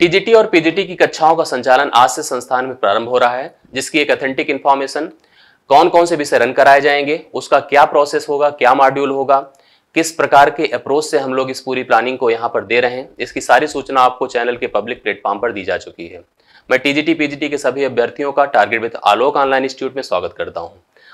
TGT और PGT की कक्षाओं का संचालन आज से संस्थान में प्रारंभ हो रहा है, जिसकी एक अथेंटिक इन्फॉर्मेशन कौन कौन से विषय रन कराए जाएँगे, उसका क्या प्रोसेस होगा, क्या मॉड्यूल होगा, किस प्रकार के अप्रोच से हम लोग इस पूरी प्लानिंग को यहाँ पर दे रहे हैं, इसकी सारी सूचना आपको चैनल के पब्लिक प्लेटफॉर्म पर दी जा चुकी है। मैं टीजीटी, पीजीटी के सभी अभ्यर्थियों का target with Alok online institute में स्वागत करता हूँ।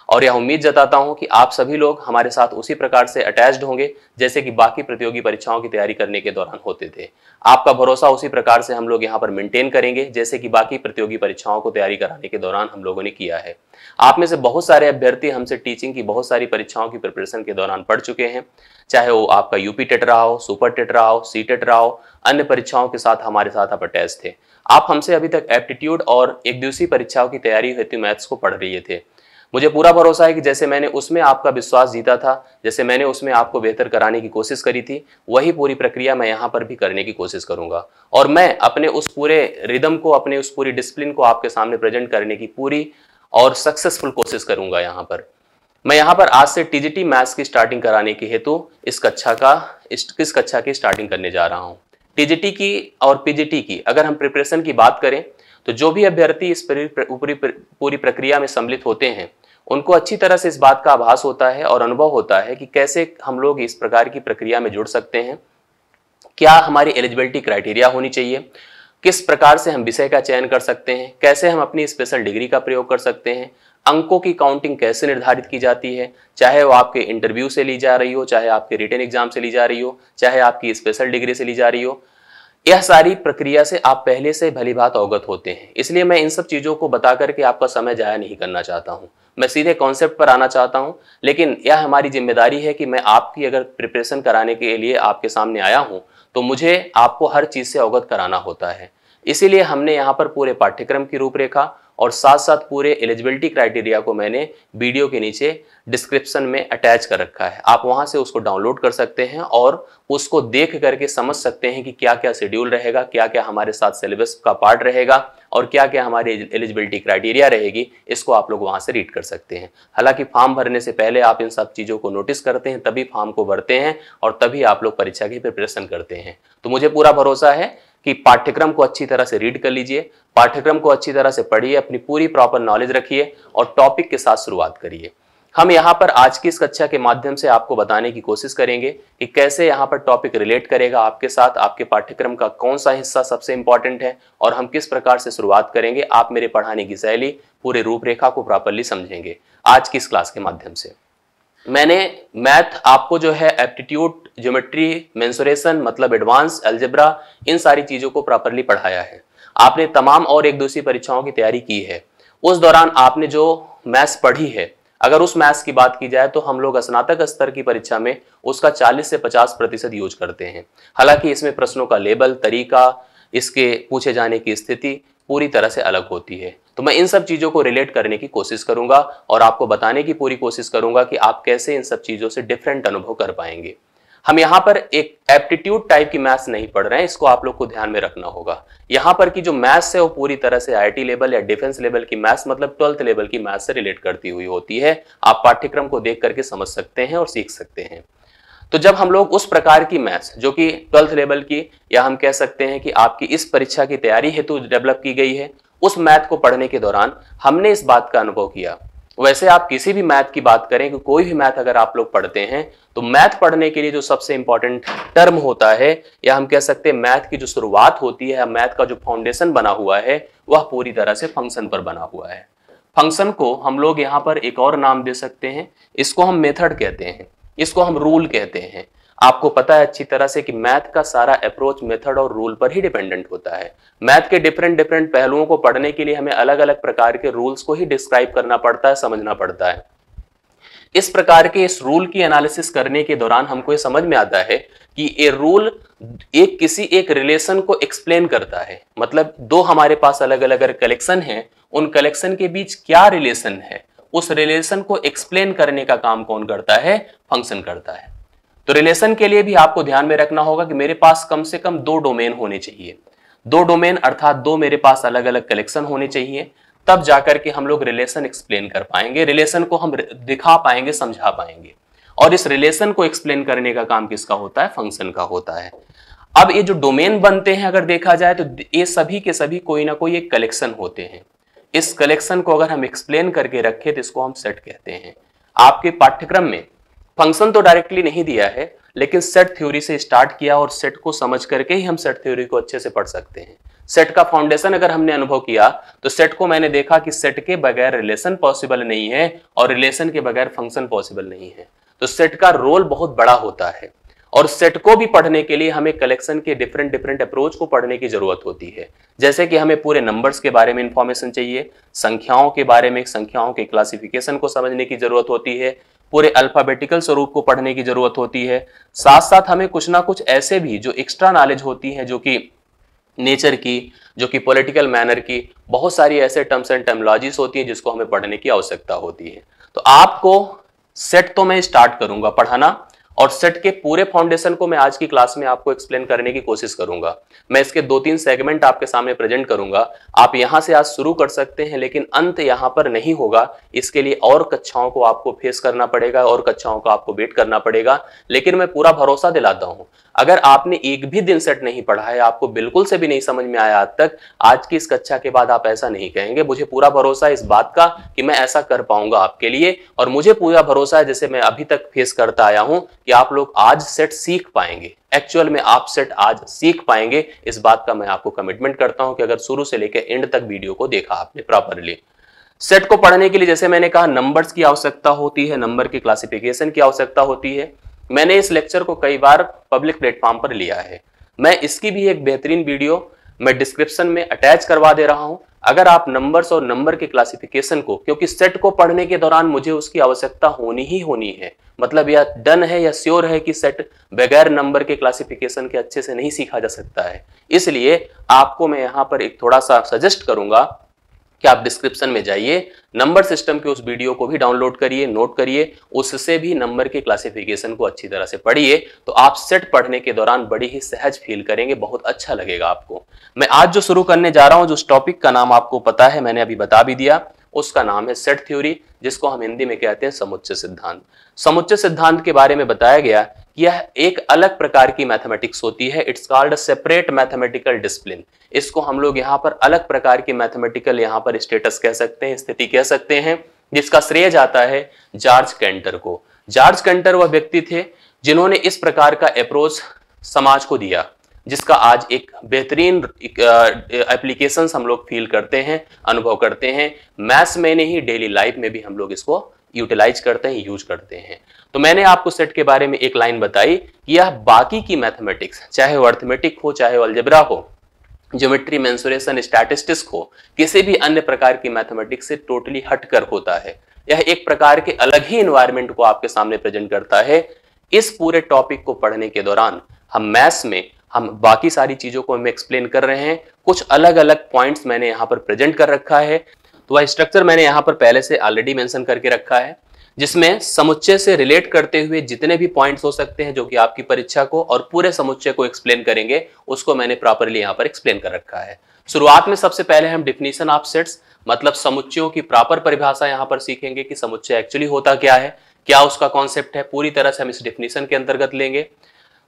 और यह उम्मीद जताता हूँ कि आप सभी लोग हमारे साथ उसी प्रकार से अटैच्ड होंगे, जैसे कि बाकी प्रतियोगी परीक्षाओं की तैयारी करने के दौरान होते थे। आपका भरोसा उसी प्रकार से हम लोग यहाँ पर मेंटेन करेंगे, जैसे कि बाकी प्रतियोगी परीक्षाओं को तैयारी कराने के दौरान हम लोगों ने किया है। आप में से बहुत सारे अभ्यर्थी हमसे टीचिंग की बहुत सारी परीक्षाओं की प्रिपरेशन के दौरान पढ़ चुके हैं। चाहे वो आपका यूपी टेट रहा हो सुपर टेट रहा हो सी टेट रहा हो, अन्य परीक्षाओं के साथ हमारे साथ आप अटैच थे। आप हमसे अभी तक एप्टीट्यूड और एक दिवसीय परीक्षाओं की तैयारी हेतु मैथ्स को पढ़ रही थे। मुझे पूरा भरोसा है कि जैसे मैंने उसमें आपका विश्वास जीता था, जैसे मैंने उसमें आपको बेहतर कराने की कोशिश करी थी, वही पूरी प्रक्रिया मैं यहाँ पर भी करने की कोशिश करूँगा। और मैं अपने उस पूरे रिदम को, अपने उस पूरी डिसिप्लिन को आपके सामने प्रेजेंट करने की पूरी और सक्सेसफुल कोशिश करूँगा यहाँ पर। मैं यहाँ पर आज से टीजीटी मैथ्स की स्टार्टिंग कराने के हेतु इस कक्षा का, इस, किस कक्षा की स्टार्टिंग करने जा रहा हूँ। टीजीटी की और पीजीटी की, अगर हम प्रिपरेशन की बात करें तो जो भी अभ्यर्थी इस पूरी पूरी प्रक्रिया में सम्मिलित होते हैं उनको अच्छी तरह से इस बात का आभास होता है और अनुभव होता है कि कैसे हम लोग इस प्रकार की प्रक्रिया में जुड़ सकते हैं। क्या हमारी एलिजिबिलिटी क्राइटेरिया होनी चाहिए? किस प्रकार से हम विषय का चयन कर सकते हैं? कैसे हम अपनी स्पेशल डिग्री का प्रयोग कर सकते हैं? अंकों की काउंटिंग कैसे निर्धारित की जाती है? चाहे वो आपके इंटरव्यू से ली जा रही हो, चाहे आपके रिटर्न एग्ज़ाम से ली जा रही हो, चाहे आपकी स्पेशल डिग्री से ली जा रही हो, यह सारी प्रक्रिया से आप पहले से भली बात अवगत होते हैं। इसलिए मैं इन सब चीज़ों को बता करके आपका समय जाया नहीं करना चाहता हूँ। मैं सीधे कॉन्सेप्ट पर आना चाहता हूँ, लेकिन यह हमारी ज़िम्मेदारी है कि मैं आपकी अगर प्रिपरेशन कराने के लिए आपके सामने आया हूँ तो मुझे आपको हर चीज़ से अवगत कराना होता है। इसीलिए हमने यहाँ पर पूरे पाठ्यक्रम की रूपरेखा और साथ साथ पूरे एलिजिबिलिटी क्राइटेरिया को मैंने वीडियो के नीचे डिस्क्रिप्शन में अटैच कर रखा है। आप वहाँ से उसको डाउनलोड कर सकते हैं और उसको देख करके समझ सकते हैं कि क्या क्या शेड्यूल रहेगा क्या क्या हमारे साथ सिलेबस का पार्ट रहेगा और क्या क्या हमारी एलिजिबिलिटी क्राइटेरिया रहेगी, इसको आप लोग वहाँ से रीड कर सकते हैं। हालाँकि फॉर्म भरने से पहले आप इन सब चीज़ों को नोटिस करते हैं, तभी फॉर्म को भरते हैं और तभी आप लोग परीक्षा की प्रिपरेशन करते हैं। तो मुझे पूरा भरोसा है कि पाठ्यक्रम को अच्छी तरह से रीड कर लीजिए, पाठ्यक्रम को अच्छी तरह से पढ़िए, अपनी पूरी प्रॉपर नॉलेज रखिए और टॉपिक के साथ शुरुआत करिए। हम यहाँ पर आज की इस कक्षा के माध्यम से आपको बताने की कोशिश करेंगे कि कैसे यहाँ पर टॉपिक रिलेट करेगा आपके साथ, आपके पाठ्यक्रम का कौन सा हिस्सा सबसे इंपॉर्टेंट है और हम किस प्रकार से शुरुआत करेंगे, आप मेरे पढ़ाने की शैली, पूरे रूपरेखा को प्रॉपरली समझेंगे आज की इस क्लास के माध्यम से। मैंने मैथ आपको जो है एप्टीट्यूड ज्योमेट्री मेंसुरेशन मतलब एडवांस एल्जेब्रा इन सारी चीज़ों को प्रॉपरली पढ़ाया है। आपने तमाम और एक दूसरी परीक्षाओं की तैयारी की है। उस दौरान आपने जो मैथ्स पढ़ी है, अगर उस मैथ्स की बात की जाए तो हम लोग स्नातक स्तर की परीक्षा में उसका 40 से 50 प्रतिशत यूज़ करते हैं। हालाँकि इसमें प्रश्नों का लेबल तरीका, इसके पूछे जाने की स्थिति पूरी तरह से अलग होती है। तो मैं इन सब चीज़ों को रिलेट करने की कोशिश करूँगा और आपको बताने की पूरी कोशिश करूँगा कि आप कैसे इन सब चीज़ों से डिफरेंट अनुभव कर पाएँगे। हम यहाँ पर एक एप्टीट्यूड टाइप की मैथ्स नहीं पढ़ रहे हैं, इसको आप लोग को ध्यान में रखना होगा। यहाँ पर की जो मैथ्स है, वो पूरी तरह से आईटी लेवल या डिफेंस लेवल की मैथ्स मतलब ट्वेल्थ लेवल की मैथ्स से रिलेट करती हुई होती है। आप पाठ्यक्रम को देख करके समझ सकते हैं और सीख सकते हैं। तो जब हम लोग उस प्रकार की मैथ्स, जो कि ट्वेल्थ लेवल की, या हम कह सकते हैं कि आपकी इस परीक्षा की तैयारी हेतु डेवलप की गई है, उस मैथ को पढ़ने के दौरान हमने इस बात का अनुभव किया। वैसे आप किसी भी मैथ की बात करें कि कोई भी मैथ अगर आप लोग पढ़ते हैं तो मैथ पढ़ने के लिए जो सबसे इंपॉर्टेंट टर्म होता है, या हम कह सकते हैं मैथ की जो शुरुआत होती है मैथ का जो फाउंडेशन बना हुआ है, वह पूरी तरह से फ़ंक्शन पर बना हुआ है। फ़ंक्शन को हम लोग यहाँ पर एक और नाम दे सकते हैं, इसको हम मेथड कहते हैं। इसको हम रूल कहते हैं। आपको पता है अच्छी तरह से कि मैथ का सारा अप्रोच मेथड और रूल पर ही डिपेंडेंट होता है। मैथ के डिफरेंट डिफरेंट पहलुओं को पढ़ने के लिए हमें अलग अलग प्रकार के रूल्स को ही डिस्क्राइब करना पड़ता है, समझना पड़ता है। इस प्रकार के इस रूल की एनालिसिस करने के दौरान हमको ये समझ में आता है कि ये रूल एक किसी एक रिलेशन को एक्सप्लेन करता है। मतलब दो हमारे पास अलग अलग कलेक्शन है, उन कलेक्शन के बीच क्या रिलेशन है? उस रिलेशन को एक्सप्लेन करने का काम कौन करता है? फ़ंक्शन करता है। तो रिलेशन के लिए भी आपको ध्यान में रखना होगा कि मेरे पास कम से कम दो डोमेन होने चाहिए। दो डोमेन अर्थात दो मेरे पास अलग अलग कलेक्शन होने चाहिए। तब जाकर के हम लोग रिलेशन एक्सप्लेन कर पाएँगे। रिलेशन को हम दिखा पाएँगे, समझा पाएँगे। और इस रिलेशन को एक्सप्लेन करने का काम किसका होता है? फ़ंक्शन का होता है। अब ये जो डोमेन बनते हैं, अगर देखा जाए तो ये सभी के सभी कोई ना कोई एक कलेक्शन होते हैं। इस कलेक्शन को अगर हम एक्सप्लेन करके रखें तो इसको हम सेट कहते हैं। आपके पाठ्यक्रम में फ़ंक्शन तो डायरेक्टली नहीं दिया है, लेकिन सेट थ्योरी से स्टार्ट किया और सेट को समझ करके ही हम सेट थ्योरी को अच्छे से पढ़ सकते हैं। सेट का फाउंडेशन अगर हमने अनुभव किया तो सेट को मैंने देखा कि सेट के बगैर रिलेशन पॉसिबल नहीं है और रिलेशन के बगैर फ़ंक्शन पॉसिबल नहीं है। तो सेट का रोल बहुत बड़ा होता है। और सेट को भी पढ़ने के लिए हमें कलेक्शन के डिफरेंट डिफरेंट अप्रोच को पढ़ने की ज़रूरत होती है। जैसे कि हमें पूरे नंबर्स के बारे में इंफॉर्मेशन चाहिए, संख्याओं के बारे में, संख्याओं के क्लासिफिकेशन को समझने की ज़रूरत होती है, पूरे अल्फाबेटिकल स्वरूप को पढ़ने की ज़रूरत होती है। साथ साथ हमें कुछ ना कुछ ऐसे भी जो एक्स्ट्रा नॉलेज होती है, जो कि नेचर की, जो कि पॉलिटिकल मैनर की, बहुत सारी ऐसे टर्म्स एंड टर्मोलॉजीज होती हैं जिसको हमें पढ़ने की आवश्यकता होती है। तो आपको सेट तो मैं स्टार्ट करूँगा, पढ़ाना। और सेट के पूरे फाउंडेशन को मैं आज की क्लास में आपको एक्सप्लेन करने की कोशिश करूँगा। मैं इसके दो तीन सेगमेंट आपके सामने प्रेजेंट करूँगा। आप यहाँ से आज शुरू कर सकते हैं, लेकिन अंत यहाँ पर नहीं होगा। इसके लिए और कक्षाओं को आपको फेस करना पड़ेगा और कक्षाओं को आपको वेट करना पड़ेगा। लेकिन मैं पूरा भरोसा दिलाता हूँ। अगर आपने एक भी दिन सेट नहीं पढ़ा है, आपको बिल्कुल से भी नहीं समझ में आया आज तक, आज की इस कक्षा के बाद आप ऐसा नहीं कहेंगे। मुझे पूरा भरोसा है इस बात का कि मैं ऐसा कर पाऊँगा आपके लिए और मुझे पूरा भरोसा है, जैसे मैं अभी तक फेस करता आया हूँ, कि आप लोग आज सेट सीख पाएँगे। एक्चुअल में आप सेट आज सीख पाएँगे। इस बात का मैं आपको कमिटमेंट करता हूँ कि अगर शुरू से लेकर एंड तक वीडियो को देखा आपने प्रॉपरली सेट को पढ़ने के लिए, जैसे मैंने कहा नंबर्स की आवश्यकता होती है नंबर की क्लासिफिकेशन की आवश्यकता होती है। मैंने इस लेक्चर को कई बार पब्लिक प्लेटफॉर्म पर लिया है। मैं इसकी भी एक बेहतरीन वीडियो मैं डिस्क्रिप्शन में अटैच करवा दे रहा हूँ। अगर आप नंबर्स और नंबर के क्लासिफिकेशन को, क्योंकि सेट को पढ़ने के दौरान मुझे उसकी आवश्यकता होनी ही होनी है। मतलब यह डन है या श्योर है कि सेट बगैर नंबर के क्लासिफिकेशन के अच्छे से नहीं सीखा जा सकता है। इसलिए आपको मैं यहाँ पर एक थोड़ा सा सजेस्ट करूँगा। कि आप डिस्क्रिप्शन में जाइए नंबर सिस्टम के उस वीडियो को भी डाउनलोड करिए नोट करिए, उससे भी नंबर के क्लासिफिकेशन को अच्छी तरह से पढ़िए तो आप सेट पढ़ने के दौरान बड़ी ही सहज फील करेंगे, बहुत अच्छा लगेगा आपको। मैं आज जो शुरू करने जा रहा हूँ, जो टॉपिक का नाम आपको पता है, मैंने अभी बता भी दिया उसका नाम है सेट थ्योरी, जिसको हम हिंदी में कहते हैं समुच्चय सिद्धांत। समुच्चय सिद्धांत के बारे में बताया गया कि यह एक अलग प्रकार की मैथमेटिक्स होती है it's called separate mathematical discipline इसको हम लोग यहाँ पर अलग प्रकार की मैथमेटिकल यहाँ पर स्टेटस कह सकते हैं, स्थिति कह सकते हैं, जिसका श्रेय जाता है जॉर्ज कैंटर को। जॉर्ज कैंटर वह व्यक्ति थे जिन्होंने इस प्रकार का अप्रोच समाज को दिया। जिसका आज एक बेहतरीन एप्लीकेशंस हम लोग फील करते हैं, अनुभव करते हैं। मैथ्स में नहीं डेली लाइफ में भी हम लोग इसको यूटिलाइज करते हैं यूज़ करते हैं। तो मैंने आपको सेट के बारे में एक लाइन बताई कि यह बाकी की मैथमेटिक्स चाहे वो अर्थमेटिक हो, चाहे वो अल्जबरा हो ज्योमेट्री मेंसुरेशन स्टैटिस्टिक्स हो, किसी भी अन्य प्रकार की मैथमेटिक्स से टोटली हटकर होता है। यह एक प्रकार के अलग ही इन्वायरमेंट को आपके सामने प्रेजेंट करता है। इस पूरे टॉपिक को पढ़ने के दौरान हम मैथ्स में हम बाकी सारी चीज़ों को हम एक्सप्लेन कर रहे हैं। कुछ अलग अलग पॉइंट्स मैंने यहाँ पर प्रेजेंट कर रखा है। तो वह स्ट्रक्चर मैंने यहाँ पर पहले से ऑलरेडी मेंशन करके रखा है, जिसमें समुच्चय से रिलेट करते हुए जितने भी पॉइंट्स हो सकते हैं जो कि आपकी परीक्षा को और पूरे समुच्चय को एक्सप्लेन करेंगे, उसको मैंने प्रॉपरली यहाँ पर एक्सप्लेन कर रखा है। शुरुआत में सबसे पहले हम डिफिनीशन ऑफ़ सेट्स मतलब समुच्चयों की प्रॉपर परिभाषा यहाँ पर सीखेंगे कि समुच्चय एक्चुअली होता क्या है, क्या उसका कॉन्सेप्ट है, पूरी तरह से हम इस डिफिनीशन के अंतर्गत लेंगे।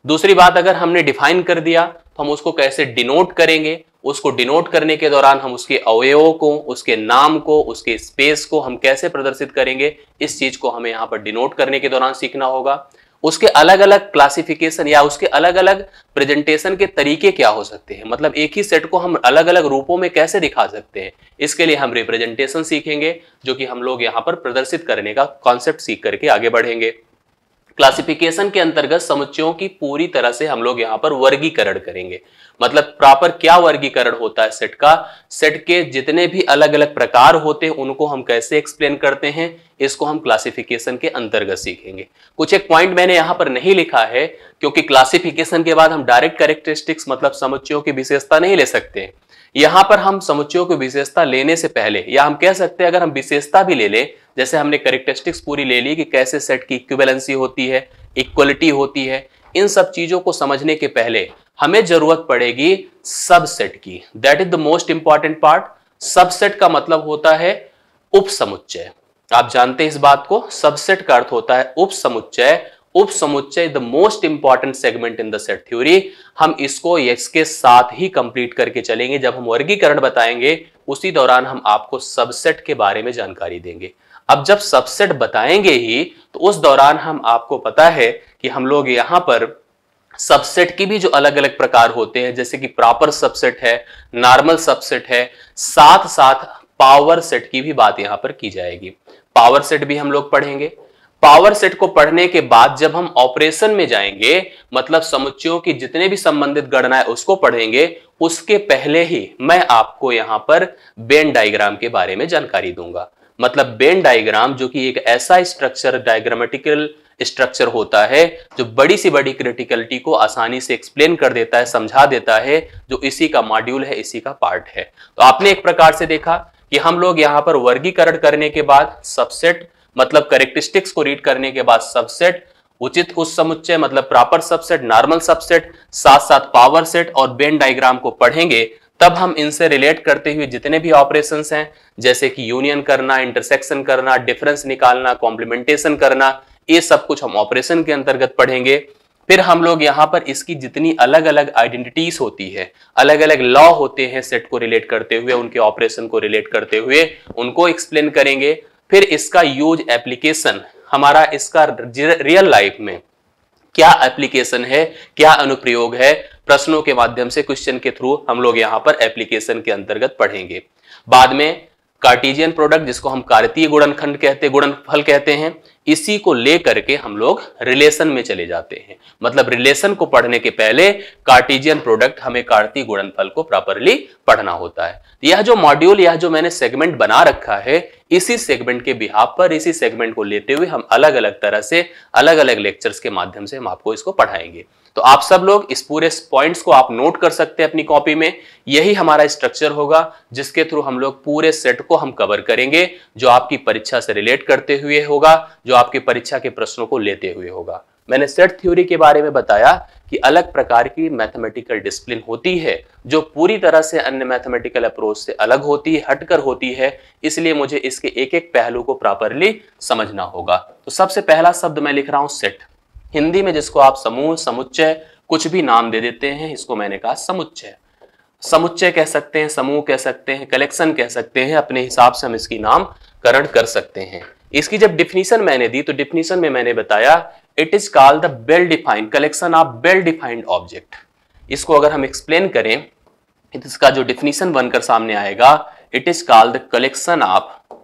दूसरी बात, अगर हमने डिफाइन कर दिया तो हम उसको कैसे डिनोट करेंगे? उसको डिनोट करने के दौरान हम उसके अवयवों को, उसके नाम को, उसके स्पेस को हम कैसे प्रदर्शित करेंगे? इस चीज़ को हमें यहाँ पर डिनोट करने के दौरान सीखना होगा। उसके अलग अलग क्लासिफिकेशन या उसके अलग अलग प्रेजेंटेशन के तरीके क्या हो सकते हैं? मतलब एक ही सेट को हम अलग अलग रूपों में कैसे दिखा सकते हैं? इसके लिए हम रिप्रेजेंटेशन सीखेंगे, जो कि हम लोग यहाँ पर प्रदर्शित करने का कॉन्सेप्ट सीख करके आगे बढ़ेंगे। क्लासिफिकेशन के अंतर्गत समुच्चयों की पूरी तरह से हम लोग यहाँ पर वर्गीकरण करेंगे। मतलब प्रॉपर क्या वर्गीकरण होता है सेट का? सेट के जितने भी अलग अलग प्रकार होते हैं, उनको हम कैसे एक्सप्लेन करते हैं, इसको हम क्लासिफिकेशन के अंतर्गत सीखेंगे। कुछ एक पॉइंट मैंने यहाँ पर नहीं लिखा है, क्योंकि क्लासिफिकेशन के बाद हम डायरेक्ट कैरेक्टरिस्टिक्स मतलब समुच्चयों की विशेषता नहीं ले सकते। यहाँ पर हम समुच्चयों की विशेषता लेने से पहले, या हम कह सकते हैं अगर हम विशेषता भी ले ले, जैसे हमने करेक्टरिस्टिक्स पूरी ले ली कि कैसे सेट की इक्विवेलेंसी होती है इक्वलिटी होती है, इन सब चीज़ों को समझने के पहले हमें ज़रूरत पड़ेगी सबसेट की। That is the most important part subset का मतलब होता है उप आप जानते हैं इस बात को? सबसेट का अर्थ होता है उप उप समुच्चय the most important segment in the set theory हम इसको इसके साथ ही कंप्लीट करके चलेंगे। जब हम वर्गीकरण बताएँगे, उसी दौरान हम आपको सबसेट के बारे में जानकारी देंगे। अब जब सबसेट बताएँगे ही तो उस दौरान हम आपको पता है कि हम लोग यहाँ पर सबसेट की भी जो अलग अलग प्रकार होते हैं, जैसे कि प्रॉपर सबसेट है नॉर्मल सबसेट है साथ साथ पावर सेट की भी बात यहाँ पर की जाएगी। पावर सेट भी हम लोग पढ़ेंगे। पावर सेट को पढ़ने के बाद जब हम ऑपरेशन में जाएँगे मतलब समुच्चयों की जितने भी संबंधित गणना है उसको पढ़ेंगे, उसके पहले ही मैं आपको यहाँ पर बेन डायग्राम के बारे में जानकारी दूँगा। मतलब बेन डायग्राम जो कि एक ऐसा स्ट्रक्चर, डायग्रामेटिकल स्ट्रक्चर होता है, जो बड़ी सी बड़ी क्रिटिकलिटी को आसानी से एक्सप्लेन कर देता है, समझा देता है, जो इसी का मॉड्यूल है, इसी का पार्ट है। तो आपने एक प्रकार से देखा कि हम लोग यहाँ पर वर्गीकरण करने के बाद सबसेट मतलब करेक्टरिस्टिक्स को रीड करने के बाद सबसेट उचित उस समुच्चय मतलब प्रॉपर सबसेट नॉर्मल सबसेट साथ साथ पावर सेट और बेन डायग्राम को पढ़ेंगे, तब हम इनसे रिलेट करते हुए जितने भी ऑपरेशन हैं, जैसे कि यूनियन करना इंटरसेक्शन करना डिफरेंस निकालना कॉम्प्लीमेंटेशन करना, ये सब कुछ हम ऑपरेशन के अंतर्गत पढ़ेंगे। फिर हम लोग यहाँ पर इसकी जितनी अलग अलग आइडेंटिटीज होती है अलग अलग लॉ होते हैं सेट को रिलेट करते हुए, उनके ऑपरेशन को रिलेट करते हुए, उनको एक्सप्लेन करेंगे। फिर इसका यूज़ एप्लीकेशन, हमारा इसका रियल लाइफ में क्या एप्लीकेशन है, क्या अनुप्रयोग है, प्रश्नों के माध्यम से क्वेश्चन के थ्रू हम लोग यहाँ पर एप्लीकेशन के अंतर्गत पढ़ेंगे। बाद में कार्टिजियन प्रोडक्ट जिसको हम कार्तीय गुणनखंड कहते गुणनफल कहते हैं, इसी को लेकर के हम लोग रिलेशन में चले जाते हैं। मतलब रिलेशन को पढ़ने के पहले कार्टिजियन प्रोडक्ट हमें कार्तीय गुणनफल को प्रॉपरली पढ़ना होता है। यह जो मॉड्यूल यह जो मैंने सेगमेंट बना रखा है, इसी सेगमेंट के बिहार पर, इसी सेगमेंट को लेते हुए हम अलग अलग तरह से अलग अलग लेक्चर्स के माध्यम से हम आपको इसको पढ़ाएँगे। तो आप सब लोग इस पूरे पॉइंट्स को आप नोट कर सकते हैं अपनी कॉपी में। यही हमारा स्ट्रक्चर होगा, जिसके थ्रू हम लोग पूरे सेट को हम कवर करेंगे, जो आपकी परीक्षा से रिलेट करते हुए होगा, जो आपकी परीक्षा के प्रश्नों को लेते हुए होगा। मैंने सेट थ्योरी के बारे में बताया कि अलग प्रकार की मैथमेटिकल डिसिप्लिन होती है, जो पूरी तरह से अन्य मैथमेटिकल अप्रोच से अलग होती है, हटकर होती है। इसलिए मुझे इसके एक एक पहलू को प्रॉपरली समझना होगा। तो सबसे पहला शब्द मैं लिख रहा हूँ सेट हिंदी में जिसको आप समूह, समुच्चय, कुछ भी नाम दे देते हैं, इसको मैंने कहा समुच्चय। समुच्चय कह सकते हैं, समूह कह सकते हैं कलेक्शन कह सकते हैं, अपने हिसाब से हम इसकी नामकरण कर सकते हैं। इसकी जब डिफिनीशन मैंने दी तो डिफिनीशन में मैंने बताया it is called the well defined collection of well defined object इसको अगर हम एक्सप्लेन करें, इसका जो डिफिनीशन बनकर सामने आएगा it is called the collection of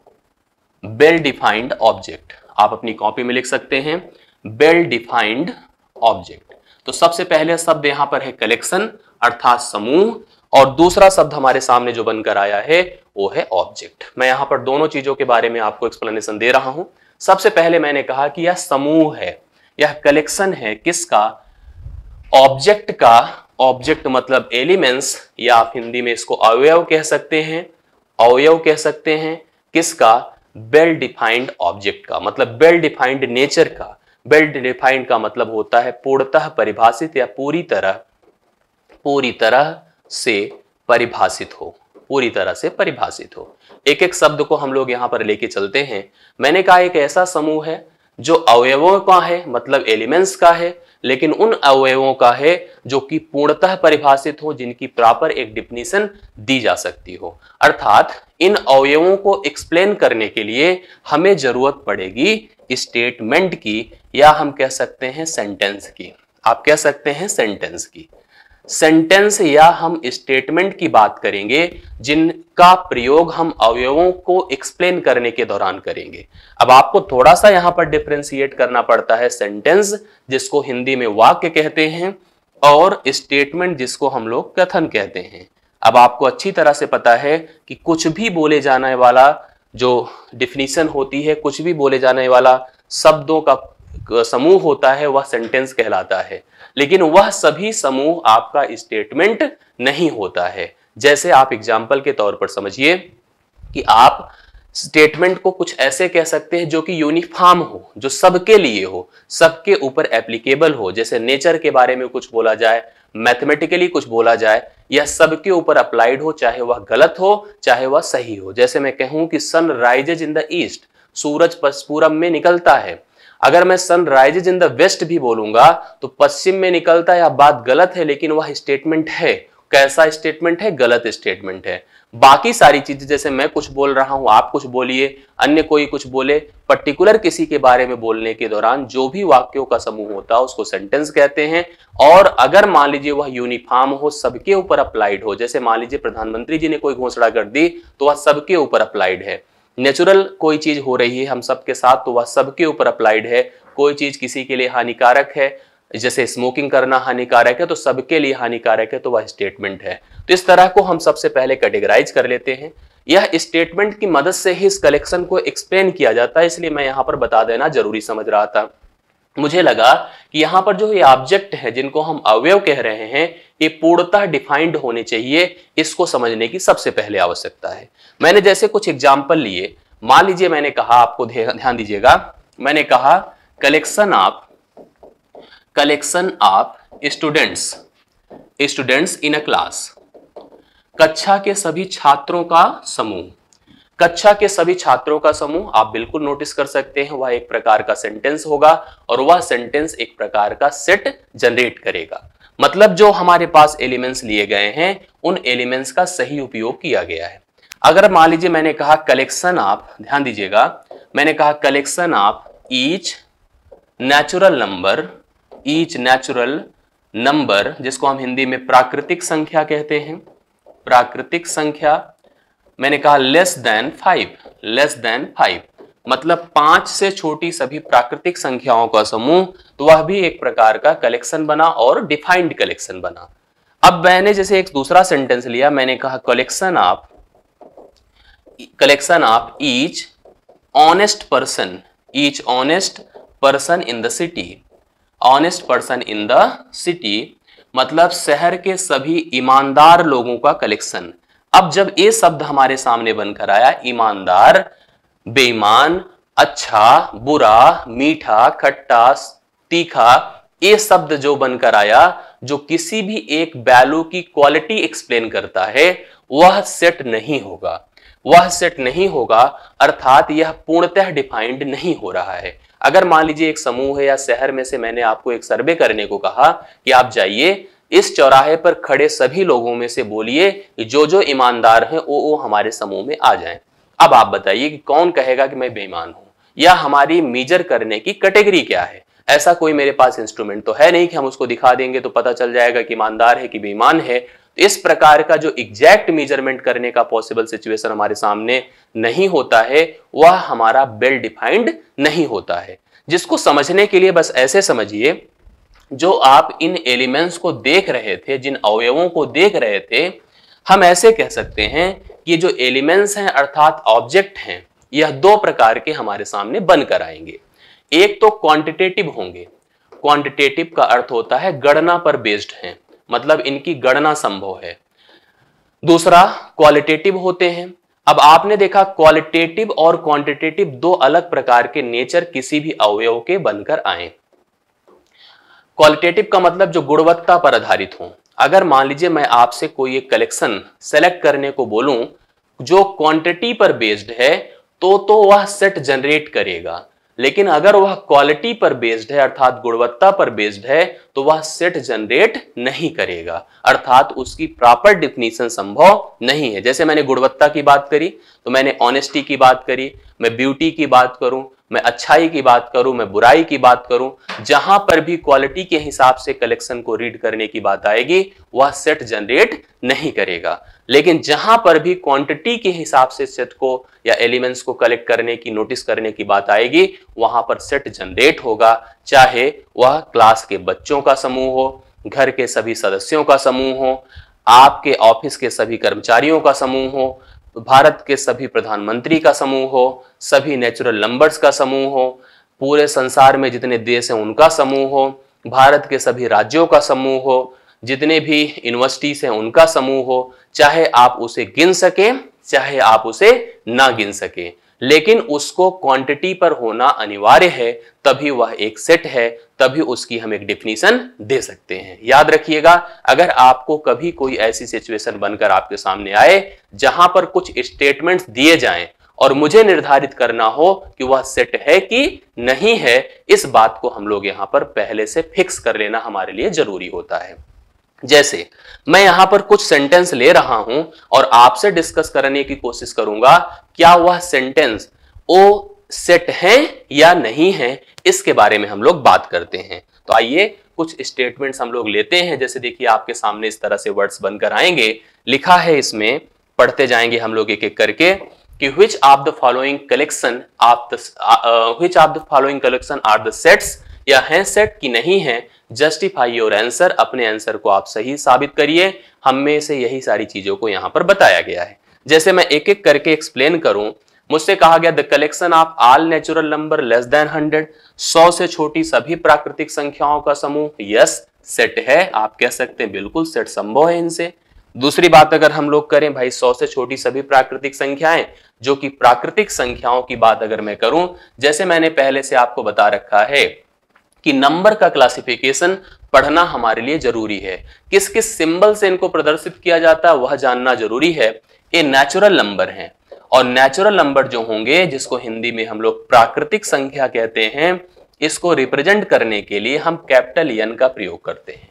well defined object आप अपनी कॉपी में लिख सकते हैं। वेल डिफाइंड ऑब्जेक्ट तो सबसे पहले शब्द यहाँ पर है कलेक्शन अर्थात समूह, और दूसरा शब्द हमारे सामने जो बनकर आया है, वो है ऑब्जेक्ट मैं यहाँ पर दोनों चीज़ों के बारे में आपको एक्सप्लेनेशन दे रहा हूँ। सबसे पहले मैंने कहा कि यह समूह है, यह कलेक्शन है किसका? ऑब्जेक्ट का ऑब्जेक्ट मतलब एलिमेंट्स या आप हिंदी में इसको अवयव कह सकते हैं। अवयव कह सकते हैं किसका? वेल डिफाइंड ऑब्जेक्ट का मतलब वेल डिफाइंड नेचर का। वेल डिफाइंड का मतलब होता है पूर्णतः परिभाषित या पूरी तरह पूरी तरह से परिभाषित हो, पूरी तरह से परिभाषित हो। एक एक शब्द को हम लोग यहाँ पर लेके चलते हैं। मैंने कहा एक ऐसा समूह है जो अवयवों का है मतलब एलिमेंट्स का है, लेकिन उन अवयवों का है जो कि पूर्णतः परिभाषित हो, जिनकी प्रॉपर एक डिफिनीशन दी जा सकती हो। अर्थात इन अवयवों को एक्सप्लेन करने के लिए हमें ज़रूरत पड़ेगी स्टेटमेंट की, या हम कह सकते हैं सेंटेंस की। आप कह सकते हैं सेंटेंस की। सेंटेंस या हम स्टेटमेंट की बात करेंगे, जिनका प्रयोग हम अवयवों को एक्सप्लेन करने के दौरान करेंगे। अब आपको थोड़ा सा यहाँ पर डिफ्रेंशिएट करना पड़ता है सेंटेंस जिसको हिंदी में वाक्य कहते हैं, और स्टेटमेंट जिसको हम लोग कथन कहते हैं। अब आपको अच्छी तरह से पता है कि कुछ भी बोले जाने वाला जो डिफिनीशन होती है, कुछ भी बोले जाने वाला शब्दों का समूह होता है, वह सेंटेंस कहलाता है। लेकिन वह सभी समूह आपका स्टेटमेंट नहीं होता है। जैसे आप एग्ज़ाम्पल के तौर पर समझिए कि आप स्टेटमेंट को कुछ ऐसे कह सकते हैं जो कि यूनिफॉर्म हो, जो सबके लिए हो, सबके ऊपर एप्लीकेबल हो। जैसे नेचर के बारे में कुछ बोला जाए मैथमेटिकली कुछ बोला जाए, यह सबके ऊपर अप्लाइड हो, चाहे वह गलत हो, चाहे वह सही हो। जैसे मैं कहूँ कि sun rises in the east, सूरज पूरब में निकलता है। अगर मैं sun rises in the west भी बोलूँगा तो पश्चिम में निकलता है बात गलत है, लेकिन वह स्टेटमेंट है। कैसा स्टेटमेंट है? गलत स्टेटमेंट है। बाकी सारी चीज़ें, जैसे मैं कुछ बोल रहा हूँ, आप कुछ बोलिए, अन्य कोई कुछ बोले पर्टिकुलर किसी के बारे में बोलने के दौरान जो भी वाक्यों का समूह होता है उसको सेंटेंस कहते हैं। और अगर मान लीजिए वह यूनिफॉर्म हो, सबके ऊपर अप्लाइड हो, जैसे मान लीजिए प्रधानमंत्री जी ने कोई घोषणा कर दी तो वह सबके ऊपर अप्लाइड है। नेचुरल कोई चीज़ हो रही है हम सबके साथ तो वह सबके ऊपर अप्लाइड है। कोई चीज़ किसी के लिए हानिकारक है जैसे स्मोकिंग करना हानिकारक है तो सबके लिए हानिकारक है तो वह स्टेटमेंट है। तो इस तरह को हम सबसे पहले कैटेगराइज कर लेते हैं। यह स्टेटमेंट की मदद से ही इस कलेक्शन को एक्सप्लेन किया जाता है, इसलिए मैं यहाँ पर बता देना ज़रूरी समझ रहा था। मुझे लगा कि यहाँ पर जो ये ऑब्जेक्ट है, जिनको हम अवयव कह रहे हैं, ये पूर्णतः डिफाइंड होने चाहिए, इसको समझने की सबसे पहले आवश्यकता है। मैंने जैसे कुछ एग्ज़ाम्पल लिए। मान लीजिए मैंने कहा, आपको ध्यान दीजिएगा। मैंने कहा collection of collection of students students in a class. कक्षा के सभी छात्रों का समूह, कक्षा के सभी छात्रों का समूह आप बिल्कुल नोटिस कर सकते हैं, वह एक प्रकार का सेंटेंस होगा और वह सेंटेंस एक प्रकार का सेट जनरेट करेगा। मतलब जो हमारे पास एलिमेंट्स लिए गए हैं, उन एलिमेंट्स का सही उपयोग किया गया है। अगर मान लीजिए मैंने कहा कलेक्शन आप, ध्यान दीजिएगा, मैंने कहा कलेक्शन आप each natural number each natural number जिसको हम हिंदी में प्राकृतिक संख्या कहते हैं। प्राकृतिक संख्या, मैंने कहा less than five less than five मतलब पाँच से छोटी सभी प्राकृतिक संख्याओं का समूह तो वह भी एक प्रकार का कलेक्शन बना और डिफाइंड कलेक्शन बना। अब मैंने जैसे एक दूसरा सेंटेंस लिया, मैंने कहा collection of collection of each honest person each honest person in the city honest person in the city मतलब शहर के सभी ईमानदार लोगों का कलेक्शन अब जब ये शब्द हमारे सामने बनकर आया, ईमानदार, बेईमान अच्छा बुरा, मीठा, खट्टा, तीखा, ये शब्द जो बनकर आया, जो किसी भी एक वैल्यू की क्वालिटी एक्सप्लेन करता है, वह सेट नहीं होगा. वह सेट नहीं होगा, अर्थात यह पूर्णतः डिफाइंड नहीं हो रहा है. अगर मान लीजिए एक समूह है या शहर में से मैंने आपको एक सर्वे करने को कहा कि आप जाइए, इस चौराहे पर खड़े सभी लोगों में से बोलिए कि जो जो ईमानदार हैं, वो वो हमारे समूह में आ जाएँ। अब आप बताइए कि कौन कहेगा कि मैं बेईमान हूँ? या हमारी मीजर करने की कैटेगरी क्या है? ऐसा कोई मेरे पास इंस्ट्रूमेंट तो है नहीं कि हम उसको दिखा देंगे तो पता चल जाएगा कि ईमानदार है कि बेईमान है। इस प्रकार का जो एग्जैक्ट मेज़रमेंट करने का पॉसिबल सिचुएशन हमारे सामने नहीं होता है, वह हमारा वेल डिफाइंड नहीं होता है। जिसको समझने के लिए बस ऐसे समझिए, जो आप इन एलिमेंट्स को देख रहे थे, जिन अवयवों को देख रहे थे, हम ऐसे कह सकते हैं कि जो एलिमेंट्स हैं, अर्थात ऑब्जेक्ट हैं, यह दो प्रकार के हमारे सामने बनकर आएँगे। एक तो क्वांटिटेटिव होंगे। क्वांटिटेटिव का अर्थ होता है गणना पर बेस्ड हैं। मतलब इनकी गणना संभव है। दूसरा क्वालिटेटिव होते हैं। अब आपने देखा क्वालिटेटिव और क्वांटिटेटिव दो अलग प्रकार के नेचर किसी भी अवयव के बनकर आए। क्वालिटेटिव का मतलब जो गुणवत्ता पर आधारित हो। अगर मान लीजिए मैं आपसे कोई एक कलेक्शन सेलेक्ट करने को बोलूँ, जो क्वांटिटी पर बेस्ड है तो तो वह सेट जनरेट करेगा। लेकिन अगर वह क्वालिटी पर बेस्ड है, अर्थात गुणवत्ता पर बेस्ड है तो वह सेट जनरेट नहीं करेगा। अर्थात उसकी प्रॉपर डिफिनीशन संभव नहीं है। जैसे मैंने गुणवत्ता की बात करी तो मैंने ऑनेस्टी की बात करी, मैं ब्यूटी की बात करूँ, मैं अच्छाई की बात करूँ, मैं बुराई की बात करूँ, जहाँ पर भी क्वालिटी के हिसाब से कलेक्शन को रीड करने की बात आएगी, वह सेट जनरेट नहीं करेगा। लेकिन जहाँ पर भी क्वांटिटी के हिसाब से सेट को या एलिमेंट्स को कलेक्ट करने की नोटिस करने की बात आएगी, वहाँ पर सेट जनरेट होगा, चाहे वह क्लास के बच्चों का समूह हो, घर के सभी सदस्यों का समूह हो, आपके ऑफ़िस के सभी कर्मचारियों का समूह हो, भारत के सभी प्रधानमंत्री का समूह हो, सभी नेचुरल नंबर्स का समूह हो, पूरे संसार में जितने देश हैं उनका समूह हो, भारत के सभी राज्यों का समूह हो, जितने भी यूनिवर्सिटीज हैं उनका समूह हो चाहे आप उसे गिन सके, चाहे आप उसे ना गिन सके। लेकिन उसको क्वांटिटी पर होना अनिवार्य है, तभी वह एक सेट है, तभी उसकी हम एक डिफिनीशन दे सकते हैं। याद रखिएगा, अगर आपको कभी कोई ऐसी सिचुएशन बनकर आपके सामने आए, जहाँ पर कुछ स्टेटमेंट्स दिए जाएँ और मुझे निर्धारित करना हो कि वह सेट है कि नहीं है, इस बात को हम लोग यहाँ पर पहले से फिक्स कर लेना हमारे लिए ज़रूरी होता है। जैसे, मैं यहाँ पर कुछ सेंटेंस ले रहा हूँ और आपसे डिस्कस करने की कोशिश करूँगा, क्या वह सेंटेंस ओ सेट है या नहीं है, इसके बारे में हम लोग बात करते हैं। तो आइए, कुछ स्टेटमेंट्स हम लोग लेते हैं, जैसे देखिए आपके सामने इस तरह से वर्ड्स बनकर आएँगे। लिखा है इसमें, पढ़ते जाएँगे हम लोग एक एक करके, कि which of the following collection of the which of the following collection are the sets या है सेट की नहीं है जस्टिफाई योर आंसर अपने आंसर को आप सही साबित करिए। हम में से यही सारी चीज़ों को यहाँ पर बताया गया है। जैसे मैं एक एक करके एक्सप्लेन करूँ, मुझसे कहा गया the collection of all natural number less than hundred सौ से छोटी सभी प्राकृतिक संख्याओं का समूह यस सेट है। आप कह सकते हैं, बिल्कुल सेट संभव है इनसे। दूसरी बात अगर हम लोग करें, भाई, सौ से छोटी सभी प्राकृतिक संख्याएँ, जो कि प्राकृतिक संख्याओं की बात अगर मैं करूँ, जैसे मैंने पहले से आपको बता रखा है कि नंबर का क्लासिफिकेशन पढ़ना हमारे लिए ज़रूरी है। किस किस सिंबल से इनको प्रदर्शित किया जाता है, वह जानना ज़रूरी है। ये नेचुरल नंबर हैं। और नेचुरल नंबर जो होंगे, जिसको हिंदी में हम लोग प्राकृतिक संख्या कहते हैं, इसको रिप्रेजेंट करने के लिए हम कैपिटल एन का प्रयोग करते हैं।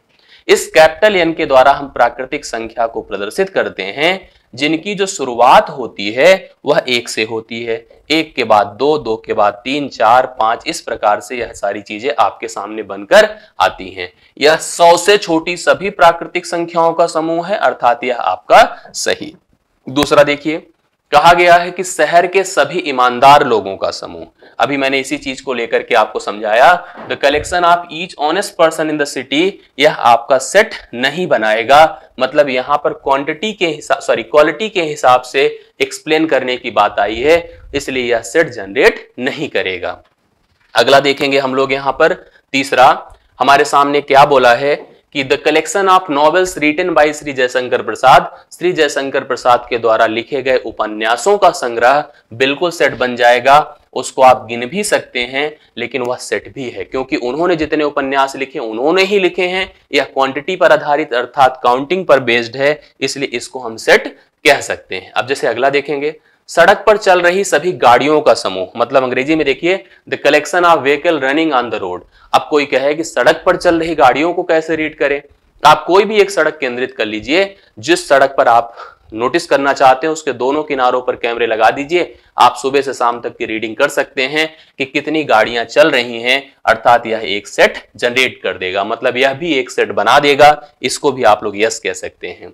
इस कैपिटल एन के द्वारा हम प्राकृतिक संख्या को प्रदर्शित करते हैं। जिनकी जो शुरुआत होती है, वह एक से होती है। एक के बाद दो दो के बाद तीन, चार, पाँच, इस प्रकार से यह सारी चीज़ें आपके सामने बनकर आती हैं। यह सौ से छोटी सभी प्राकृतिक संख्याओं का समूह है, अर्थात यह आपका सही। दूसरा देखिए कहा गया है कि शहर के सभी ईमानदार लोगों का समूह। अभी मैंने इसी चीज़ को लेकर के आपको समझाया, the collection of each honest person in the city यह आपका सेट नहीं बनाएगा। मतलब यहाँ पर क्वांटिटी के हिसाब सॉरी, क्वालिटी के हिसाब से एक्सप्लेन करने की बात आई है, इसलिए यह सेट जनरेट नहीं करेगा। अगला देखेंगे हम लोग यहाँ पर। तीसरा, हमारे सामने क्या बोला है? कि the collection of novels written by Shri Jaishankar Prasad, Shri Jaishankar Prasad के द्वारा लिखे गए उपन्यासों का संग्रह बिल्कुल सेट बन जाएगा। उसको आप गिन भी सकते हैं, लेकिन वह सेट भी है, क्योंकि उन्होंने जितने उपन्यास लिखे, उन्होंने ही लिखे हैं। यह क्वांटिटी पर आधारित अर्थात काउंटिंग पर बेस्ड है, इसलिए इसको हम सेट कह सकते हैं। अब जैसे अगला देखेंगे सड़क पर चल रही सभी गाड़ियों का समूह। मतलब अंग्रेज़ी में देखिए the collection of vehicle running on the road अब कोई कहे कि सड़क पर चल रही गाड़ियों को कैसे रीड करें? आप कोई भी एक सड़क केंद्रित कर लीजिए, जिस सड़क पर आप नोटिस करना चाहते हैं, उसके दोनों किनारों पर कैमरे लगा दीजिए। आप सुबह से शाम तक की रीडिंग कर सकते हैं कि कितनी गाड़ियाँ चल रही हैं, अर्थात यह एक सेट जनरेट कर देगा। मतलब यह भी एक सेट बना देगा। इसको भी आप लोग यस कह सकते हैं।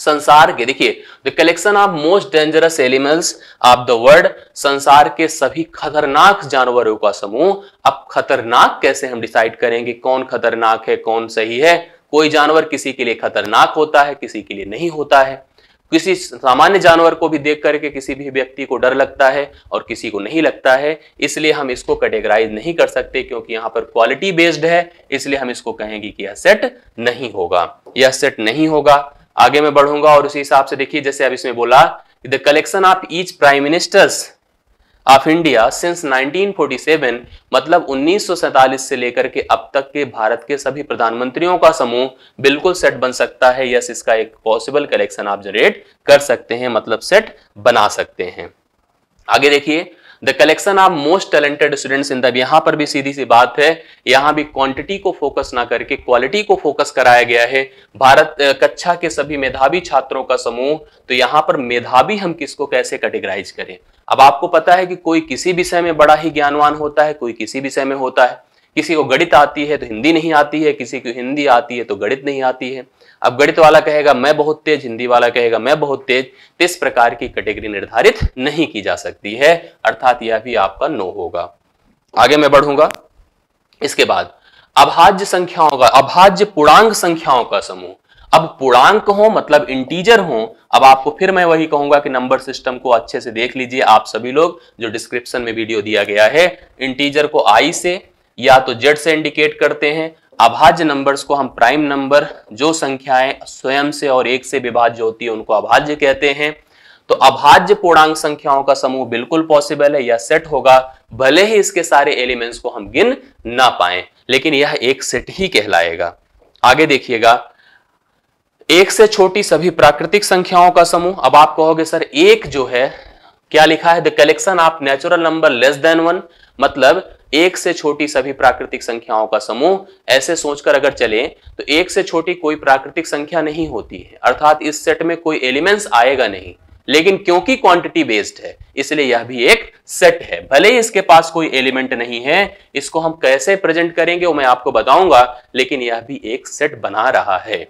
संसार के, देखिए the collection of most dangerous elements of the world संसार के सभी खतरनाक जानवरों का समूह, अब खतरनाक कैसे हम डिसाइड करेंगे कौन खतरनाक है, कौन सही है? कोई जानवर किसी के लिए खतरनाक होता है, किसी के लिए नहीं होता है। किसी सामान्य जानवर को भी देख करके किसी भी व्यक्ति को डर लगता है और किसी को नहीं लगता है, इसलिए हम इसको कैटेगराइज नहीं कर सकते क्योंकि यहाँ पर क्वालिटी बेस्ड है, इसलिए हम इसको कहेंगे कि यह सेट नहीं होगा। यह सेट नहीं होगा। आगे मैं बढ़ूँगा और उसी हिसाब से देखिए, जैसे अब इसमें बोला the collection of each prime ministers of India since 1947 मतलब उन्नीस से लेकर के अब तक के भारत के सभी प्रधानमंत्रियों का समूह बिल्कुल सेट बन सकता है। यस इसका एक पॉसिबल कलेक्शन आप जनरेट कर सकते हैं मतलब सेट बना सकते हैं। आगे देखिए the collection of most talented students in the यहाँ पर भी सीधी सी बात है, यहाँ भी क्वांटिटी को फोकस ना करके क्वालिटी को फोकस कराया गया है। भारत कक्षा के सभी मेधावी छात्रों का समूह तो यहाँ पर मेधावी हम किसको कैसे कैटेगराइज करें? अब आपको पता है कि कोई किसी विषय में बड़ा ही ज्ञानवान होता है, कोई किसी विषय में होता है। किसी को गणित आती है तो हिंदी नहीं आती है, किसी को हिंदी आती है तो गणित नहीं आती है। अब गणित वाला कहेगा, मैं बहुत तेज हिंदी वाला कहेगा, मैं बहुत तेज तो इस प्रकार की कैटेगरी निर्धारित नहीं की जा सकती है, अर्थात यह भी आपका नो होगा। आगे मैं बढ़ूँगा। इसके बाद, अभाज्य संख्याओं का, अभाज्य पूर्णांक संख्याओं का समूह। अब पूर्णांक हो मतलब इंटीजर हो, अब आपको फिर मैं वही कहूँगा कि नंबर सिस्टम को अच्छे से देख लीजिए आप सभी लोग, जो डिस्क्रिप्शन में वीडियो दिया गया है। इंटीजर को आई से, या तो जेड से इंडिकेट करते हैं अभाज्य नंबर्स को हम प्राइम नंबर जो संख्याएँ स्वयं से और एक से विभाज्य होती है, उनको अभाज्य कहते हैं। तो अभाज्य पूर्णांक संख्याओं का समूह बिल्कुल पॉसिबल है, यह सेट होगा। भले ही इसके सारे एलिमेंट्स को हम गिन ना पाए, लेकिन यह एक सेट ही कहलाएगा। आगे देखिएगा। एक से छोटी सभी प्राकृतिक संख्याओं का समूह। अब आप कहोगे, सर, एक जो है, क्या लिखा है? The collection of natural number less than one मतलब एक से छोटी सभी प्राकृतिक संख्याओं का समूह, ऐसे सोचकर अगर चले तो एक से छोटी कोई प्राकृतिक संख्या नहीं होती है। अर्थात इस सेट में कोई एलिमेंट्स आएगा नहीं। लेकिन क्योंकि क्वांटिटी बेस्ड है, इसलिए यह भी एक सेट है। भले ही इसके पास कोई एलिमेंट नहीं है, इसको हम कैसे प्रेजेंट करेंगे वो मैं आपको बताऊँगा, लेकिन यह भी एक सेट बना रहा है।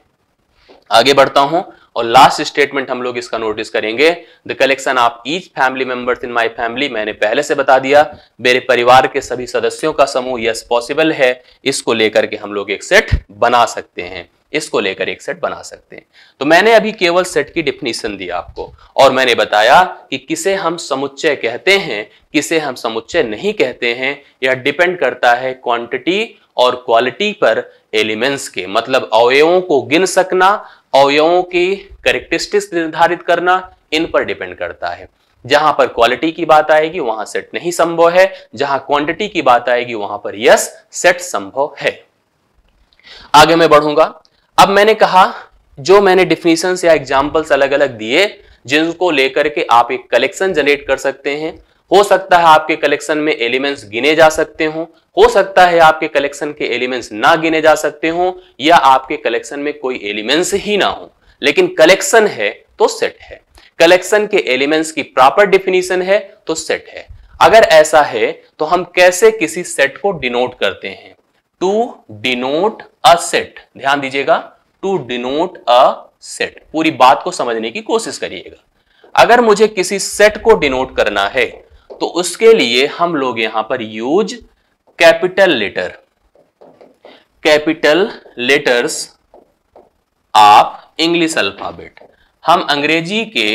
आगे बढ़ता हूँ और लास्ट स्टेटमेंट हम लोग इसका नोटिस करेंगे। The collection of each family members in my family मैंने पहले से बता दिया। मेरे परिवार के सभी सदस्यों का समूह यस पॉसिबल है। इसको लेकर के हम लोग एक सेट बना सकते हैं। इसको लेकर एक सेट बना सकते हैं। तो मैंने अभी केवल सेट की डिफिनीशन दी आपको और मैंने बताया कि किसे हम समुच्चय कहते हैं, किसे हम समुच्चय नहीं कहते हैं। यह डिपेंड करता है क्वांटिटी और क्वालिटी पर एलिमेंट्स के। मतलब अवयवों को गिन सकना अवयवों की करेक्टरिस्टिक्स निर्धारित करना इन पर डिपेंड करता है। जहाँ पर क्वालिटी की बात आएगी, वहाँ सेट नहीं संभव है। जहाँ क्वांटिटी की बात आएगी, वहाँ पर यस सेट संभव है। आगे मैं बढ़ूँगा। अब मैंने कहा, जो मैंने डिफिनीशन या एग्जाम्पल्स अलग अलग दिए, जिनको लेकर के आप एक कलेक्शन जनरेट कर सकते हैं। हो सकता है आपके कलेक्शन में एलिमेंट्स गिने जा सकते हो हो सकता है आपके कलेक्शन के एलिमेंट्स ना गिने जा सकते हो, या आपके कलेक्शन में कोई एलिमेंट्स ही ना हो। लेकिन कलेक्शन है तो सेट है। कलेक्शन के एलिमेंट्स की प्रॉपर डिफिनीशन है तो सेट है। अगर ऐसा है तो हम कैसे किसी सेट को डिनोट करते हैं? टू डिनोट अ सेट ध्यान दीजिएगा। टू डिनोट अ सेट पूरी बात को समझने की कोशिश करिएगा। अगर मुझे किसी सेट को डिनोट करना है तो उसके लिए हम लोग यहाँ पर use capital letter capital letters of English alphabet हम अंग्रेज़ी के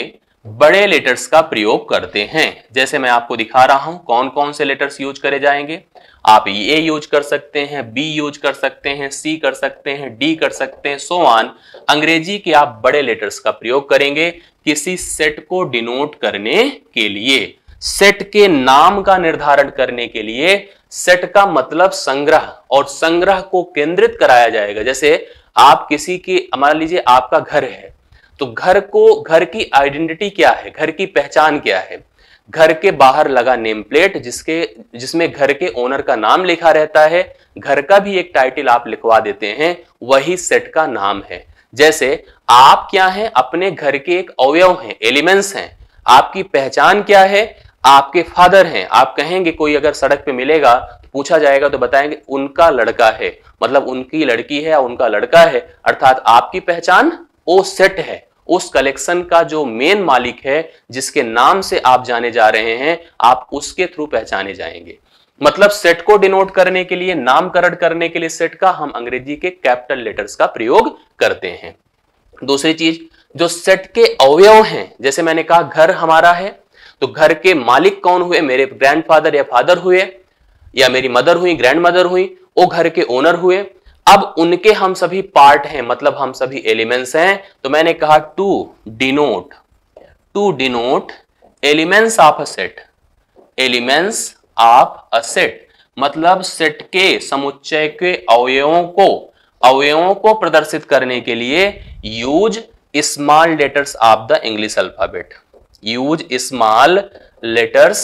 बड़े लेटर्स का प्रयोग करते हैं। जैसे मैं आपको दिखा रहा हूँ कौन कौन से लेटर्स यूज़ करे जाएँगे? आप ए यूज़ कर सकते हैं बी यूज़ कर सकते हैं सी कर सकते हैं डी कर सकते हैं सो ऑन अंग्रेज़ी के आप बड़े लेटर्स का प्रयोग करेंगे किसी सेट को डिनोट करने के लिए। सेट के नाम का निर्धारण करने के लिए सेट का मतलब संग्रह और संग्रह को केंद्रित कराया जाएगा। जैसे आप किसी की, मान लीजिए आपका घर है तो घर को, घर की आइडेंटिटी क्या है? घर की पहचान क्या है? घर के बाहर लगा नेम प्लेट जिसके, जिसमें घर के ओनर का नाम लिखा रहता है। घर का भी एक टाइटल आप लिखवा देते हैं, वही सेट का नाम है। जैसे आप क्या हैं? अपने घर के एक अवयव हैं, एलिमेंट्स हैं। आपकी पहचान क्या है? आपके फादर हैं, आप कहेंगे कोई अगर सड़क पे मिलेगा, पूछा जाएगा तो बताएँगे, उनका लड़का है। मतलब उनकी लड़की है या उनका लड़का है, अर्थात आपकी पहचान वो सेट है। उस कलेक्शन का जो मेन मालिक है, जिसके नाम से आप जाने जा रहे हैं, आप उसके थ्रू पहचाने जाएँगे। मतलब सेट को डिनोट करने के लिए, नामकरण करने के लिए सेट का, हम अंग्रेज़ी के कैपिटल लेटर्स का प्रयोग करते हैं। दूसरी चीज़, जो सेट के अवयव हैं, जैसे मैंने कहा, घर हमारा है तो घर के मालिक कौन हुए? मेरे ग्रैंडफादर या फादर हुए, या मेरी मदर हुई ग्रैंड मदर हुई, वो घर के ओनर हुए। अब उनके हम सभी पार्ट हैं मतलब हम सभी एलिमेंट्स हैं। तो मैंने कहा to denote to denote elements of a set elements of a set मतलब सेट के समुच्चय के अवयवों को अवयवों को प्रदर्शित करने के लिए use small letters of the English alphabet use small letters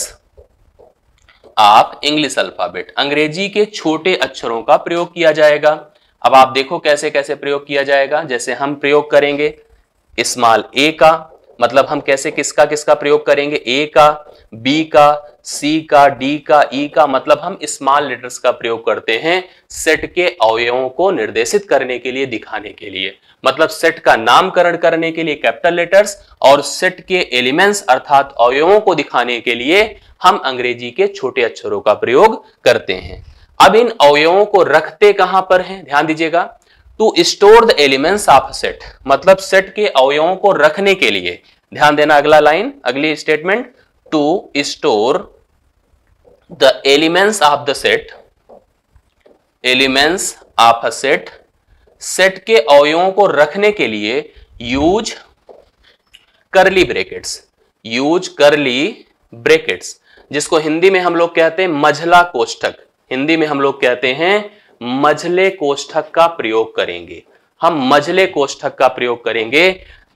आप इंग्लिश अल्फ़ाबेट अंग्रेज़ी के छोटे अक्षरों का प्रयोग किया जाएगा। अब आप देखो कैसे कैसे प्रयोग किया जाएगा। जैसे हम प्रयोग करेंगे स्मॉल ए का मतलब हम कैसे किसका किसका प्रयोग करेंगे? ए का बी का सी का डी का ई का मतलब हम स्मॉल लेटर्स का प्रयोग करते हैं सेट के अवयवों को निर्देशित करने के लिए, दिखाने के लिए। मतलब सेट का नामकरण करने के लिए कैपिटल लेटर्स और सेट के एलिमेंट्स अर्थात अवयवों को दिखाने के लिए हम अंग्रेज़ी के छोटे अक्षरों का प्रयोग करते हैं। अब इन अवयवों को रखते कहाँ पर हैं? ध्यान दीजिएगा। To store the elements of set मतलब सेट के अवयवों को रखने के लिए। ध्यान देना अगला लाइन अगली statement to store the elements of the set elements of a set set के अवयवों को रखने के लिए यूज़ करली ब्रेकेट्स यूज़ करली ब्रेकेट्स जिसको हिंदी में हम लोग कहते हैं मझला कोष्ठक। हिंदी में हम लोग कहते हैं मझले कोष्ठक का प्रयोग करेंगे। हम मझले कोष्ठक का प्रयोग करेंगे।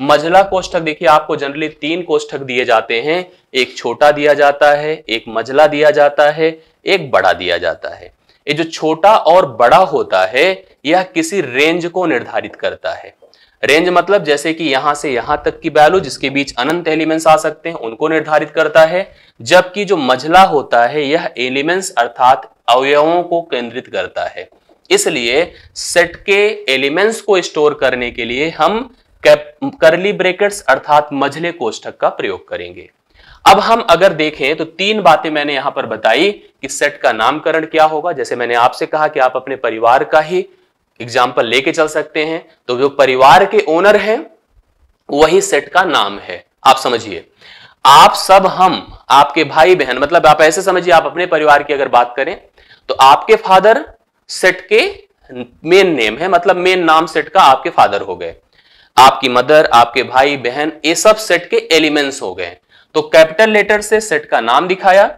मझला कोष्ठक, देखिए, आपको जनरली तीन कोष्ठक दिए जाते हैं। एक छोटा दिया जाता है, एक मझला दिया जाता है, एक बड़ा दिया जाता है। ये जो छोटा और बड़ा होता है, यह किसी रेंज को निर्धारित करता है। रेंज मतलब जैसे कि यहाँ से यहाँ तक की वैल्यू जिसके बीच अनंत एलिमेंट्स आ सकते हैं, उनको निर्धारित करता है। जबकि जो मझला होता है, यह एलिमेंट्स अर्थात अवयवों को केंद्रित करता है। इसलिए सेट के एलिमेंट्स को स्टोर करने के लिए हम करली ब्रेकेट्स अर्थात मझले कोष्ठक का प्रयोग करेंगे। अब हम अगर देखें तो तीन बातें मैंने यहाँ पर बताई कि सेट का नामकरण क्या होगा। जैसे मैंने आपसे कहा कि आप अपने परिवार का ही एग्ज़ाम्पल लेके चल सकते हैं। तो जो परिवार के ओनर है, वही सेट का नाम है। आप समझिए। आप सब हम, आपके भाई बहन मतलब आप ऐसे समझिए, आप अपने परिवार की अगर बात करें तो आपके फादर सेट के मेन नेम है मतलब मेन नाम सेट का आपके फादर हो गए। आपकी मदर, आपके भाई, बहन, ये सब सेट के एलिमेंट्स हो गए तो कैपिटल लेटर से सेट का नाम दिखाया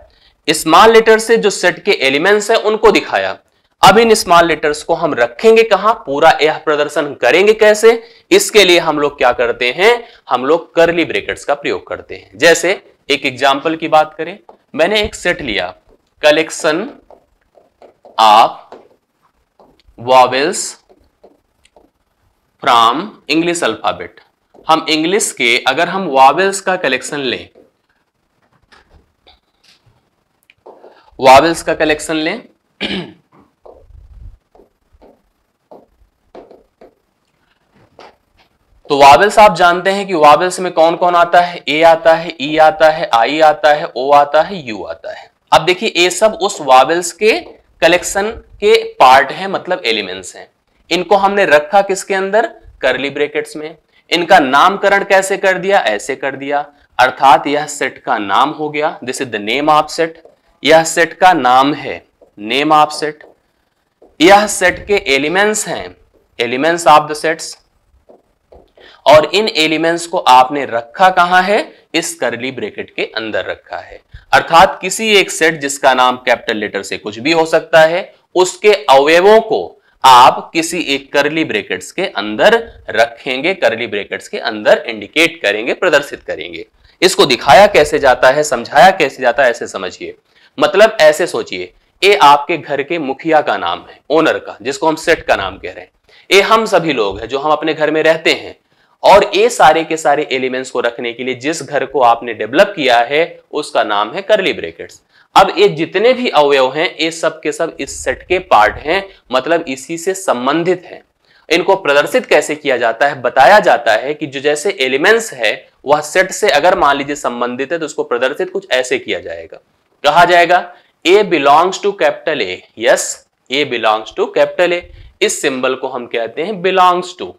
स्मॉल लेटर से जो सेट के एलिमेंट्स है, उनको दिखाया। अब इन स्मॉल लेटर्स को हम रखेंगे कहाँ? पूरा यह प्रदर्शन करेंगे कैसे? इसके लिए हम लोग क्या करते हैं? हम लोग करली ब्रेकेट्स का प्रयोग करते हैं। जैसे एक एग्ज़ाम्पल की बात करें, मैंने एक सेट लिया। Collection of vowels from English alphabet हम इंग्लिश के, अगर हम वॉवेल्स का कलेक्शन लें वॉवेल्स का कलेक्शन लें तो वावेल्स आप जानते हैं कि वावेल्स में कौन कौन आता है? ए आता है ई e आता है आई आता है ओ आता है यू आता है। अब देखिए, ये सब उस वावेल्स के कलेक्शन के पार्ट हैं मतलब एलिमेंट्स हैं। इनको हमने रखा किसके अंदर? करली ब्रेकेट्स में। इनका नामकरण कैसे कर दिया? ऐसे कर दिया। अर्थात यह सेट का नाम हो गया। This is the name of set यह सेट का नाम है। नेम ऑफ़ सेट यह सेट के एलिमेंट्स हैं। एलिमेंट्स ऑफ़ द सेट्स और इन एलिमेंट्स को आपने रखा कहाँ है? इस करली ब्रेकेट के अंदर रखा है। अर्थात किसी एक सेट जिसका नाम कैपिटल लेटर से कुछ भी हो सकता है, उसके अवयवों को आप किसी एक करली ब्रेकेट्स के अंदर रखेंगे करली ब्रेकेट्स के अंदर इंडिकेट करेंगे, प्रदर्शित करेंगे। इसको दिखाया कैसे जाता है, समझाया कैसे जाता है, ऐसे समझिए। मतलब ऐसे सोचिए ये आपके घर के मुखिया का नाम है ओनर का, जिसको हम सेट का नाम कह रहे हैं। ये हम सभी लोग हैं जो हम अपने घर में रहते हैं। और ये सारे के सारे एलिमेंट्स को रखने के लिए जिस घर को आपने डेवलप किया है, उसका नाम है करली ब्रेकेट्स अब ये जितने भी अवयव हैं, ये सब के सब इस सेट के पार्ट हैं मतलब इसी से संबंधित हैं। इनको प्रदर्शित कैसे किया जाता है? बताया जाता है कि जो जैसे एलिमेंट्स है, वह सेट से अगर मान लीजिए संबंधित है तो उसको प्रदर्शित कुछ ऐसे किया जाएगा। कहा जाएगा a belongs to capital A yes a belongs to capital A इस सिंबल को हम कहते हैं बिलोंग्स टू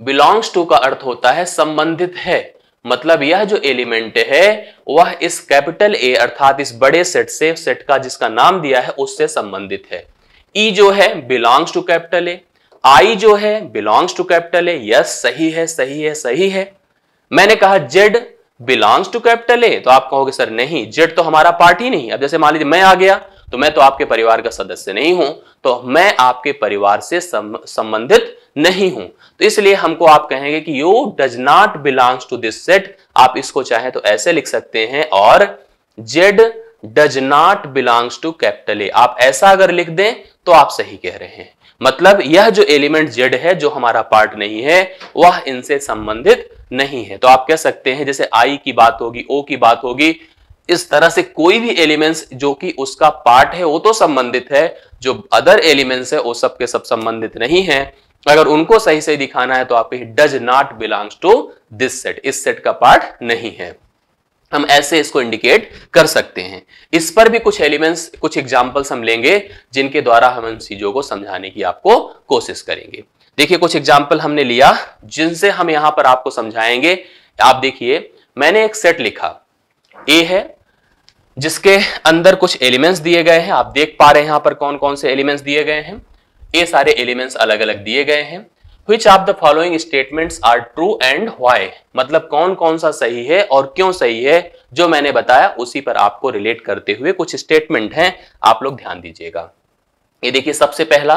बिलोंग्स टू का अर्थ होता है संबंधित है। मतलब यह जो एलिमेंट है, वह इस कैपिटल ए अर्थात इस बड़े सेट से सेट का जिसका नाम दिया है, उससे संबंधित है। ई e जो है belongs to capital A i जो है belongs to capital A yes सही है सही है सही है। मैंने कहा z belongs to capital A तो आप कहोगे, सर, नहीं जेड तो हमारा पार्ट ही नहीं अब जैसे मान लीजिए मैं आ गया तो मैं तो आपके परिवार का सदस्य नहीं हूँ तो मैं आपके परिवार से संबंधित नहीं हूँ। तो इसलिए हमको आप कहेंगे कि u does not belongs to this set आप इसको चाहे तो ऐसे लिख सकते हैं और z does not belongs to capital A आप ऐसा अगर लिख दें तो आप सही कह रहे हैं। मतलब यह जो एलिमेंट जेड है, जो हमारा पार्ट नहीं है, वह इनसे संबंधित नहीं है। तो आप कह सकते हैं, जैसे आई की बात होगी ओ की बात होगी इस तरह से कोई भी एलिमेंट्स जो कि उसका पार्ट है, वो तो संबंधित है। जो अदर एलिमेंट्स है, वो सब के सब संबंधित नहीं है। अगर उनको सही सही दिखाना है तो आप does not belongs to this set इस सेट का पार्ट नहीं है। हम ऐसे इसको इंडिकेट कर सकते हैं। इस पर भी कुछ एलिमेंट्स, कुछ एग्जाम्पल्स हम लेंगे, जिनके द्वारा हम इन चीज़ों को समझाने की आपको कोशिश करेंगे। देखिए, कुछ एग्ज़ाम्पल हमने लिया, जिनसे हम यहाँ पर आपको समझाएँगे। आप देखिए, मैंने एक सेट लिखा। ए है जिसके अंदर कुछ एलिमेंट्स दिए गए हैं। आप देख पा रहे हैं यहाँ पर कौन कौन से एलिमेंट्स दिए गए हैं। ये सारे एलिमेंट्स अलग अलग दिए गए हैं। Which of the following statements are true and why मतलब कौन कौन सा सही है और क्यों सही है, जो मैंने बताया, उसी पर आपको रिलेट करते हुए कुछ स्टेटमेंट हैं। आप लोग ध्यान दीजिएगा। ये देखिए, सबसे पहला,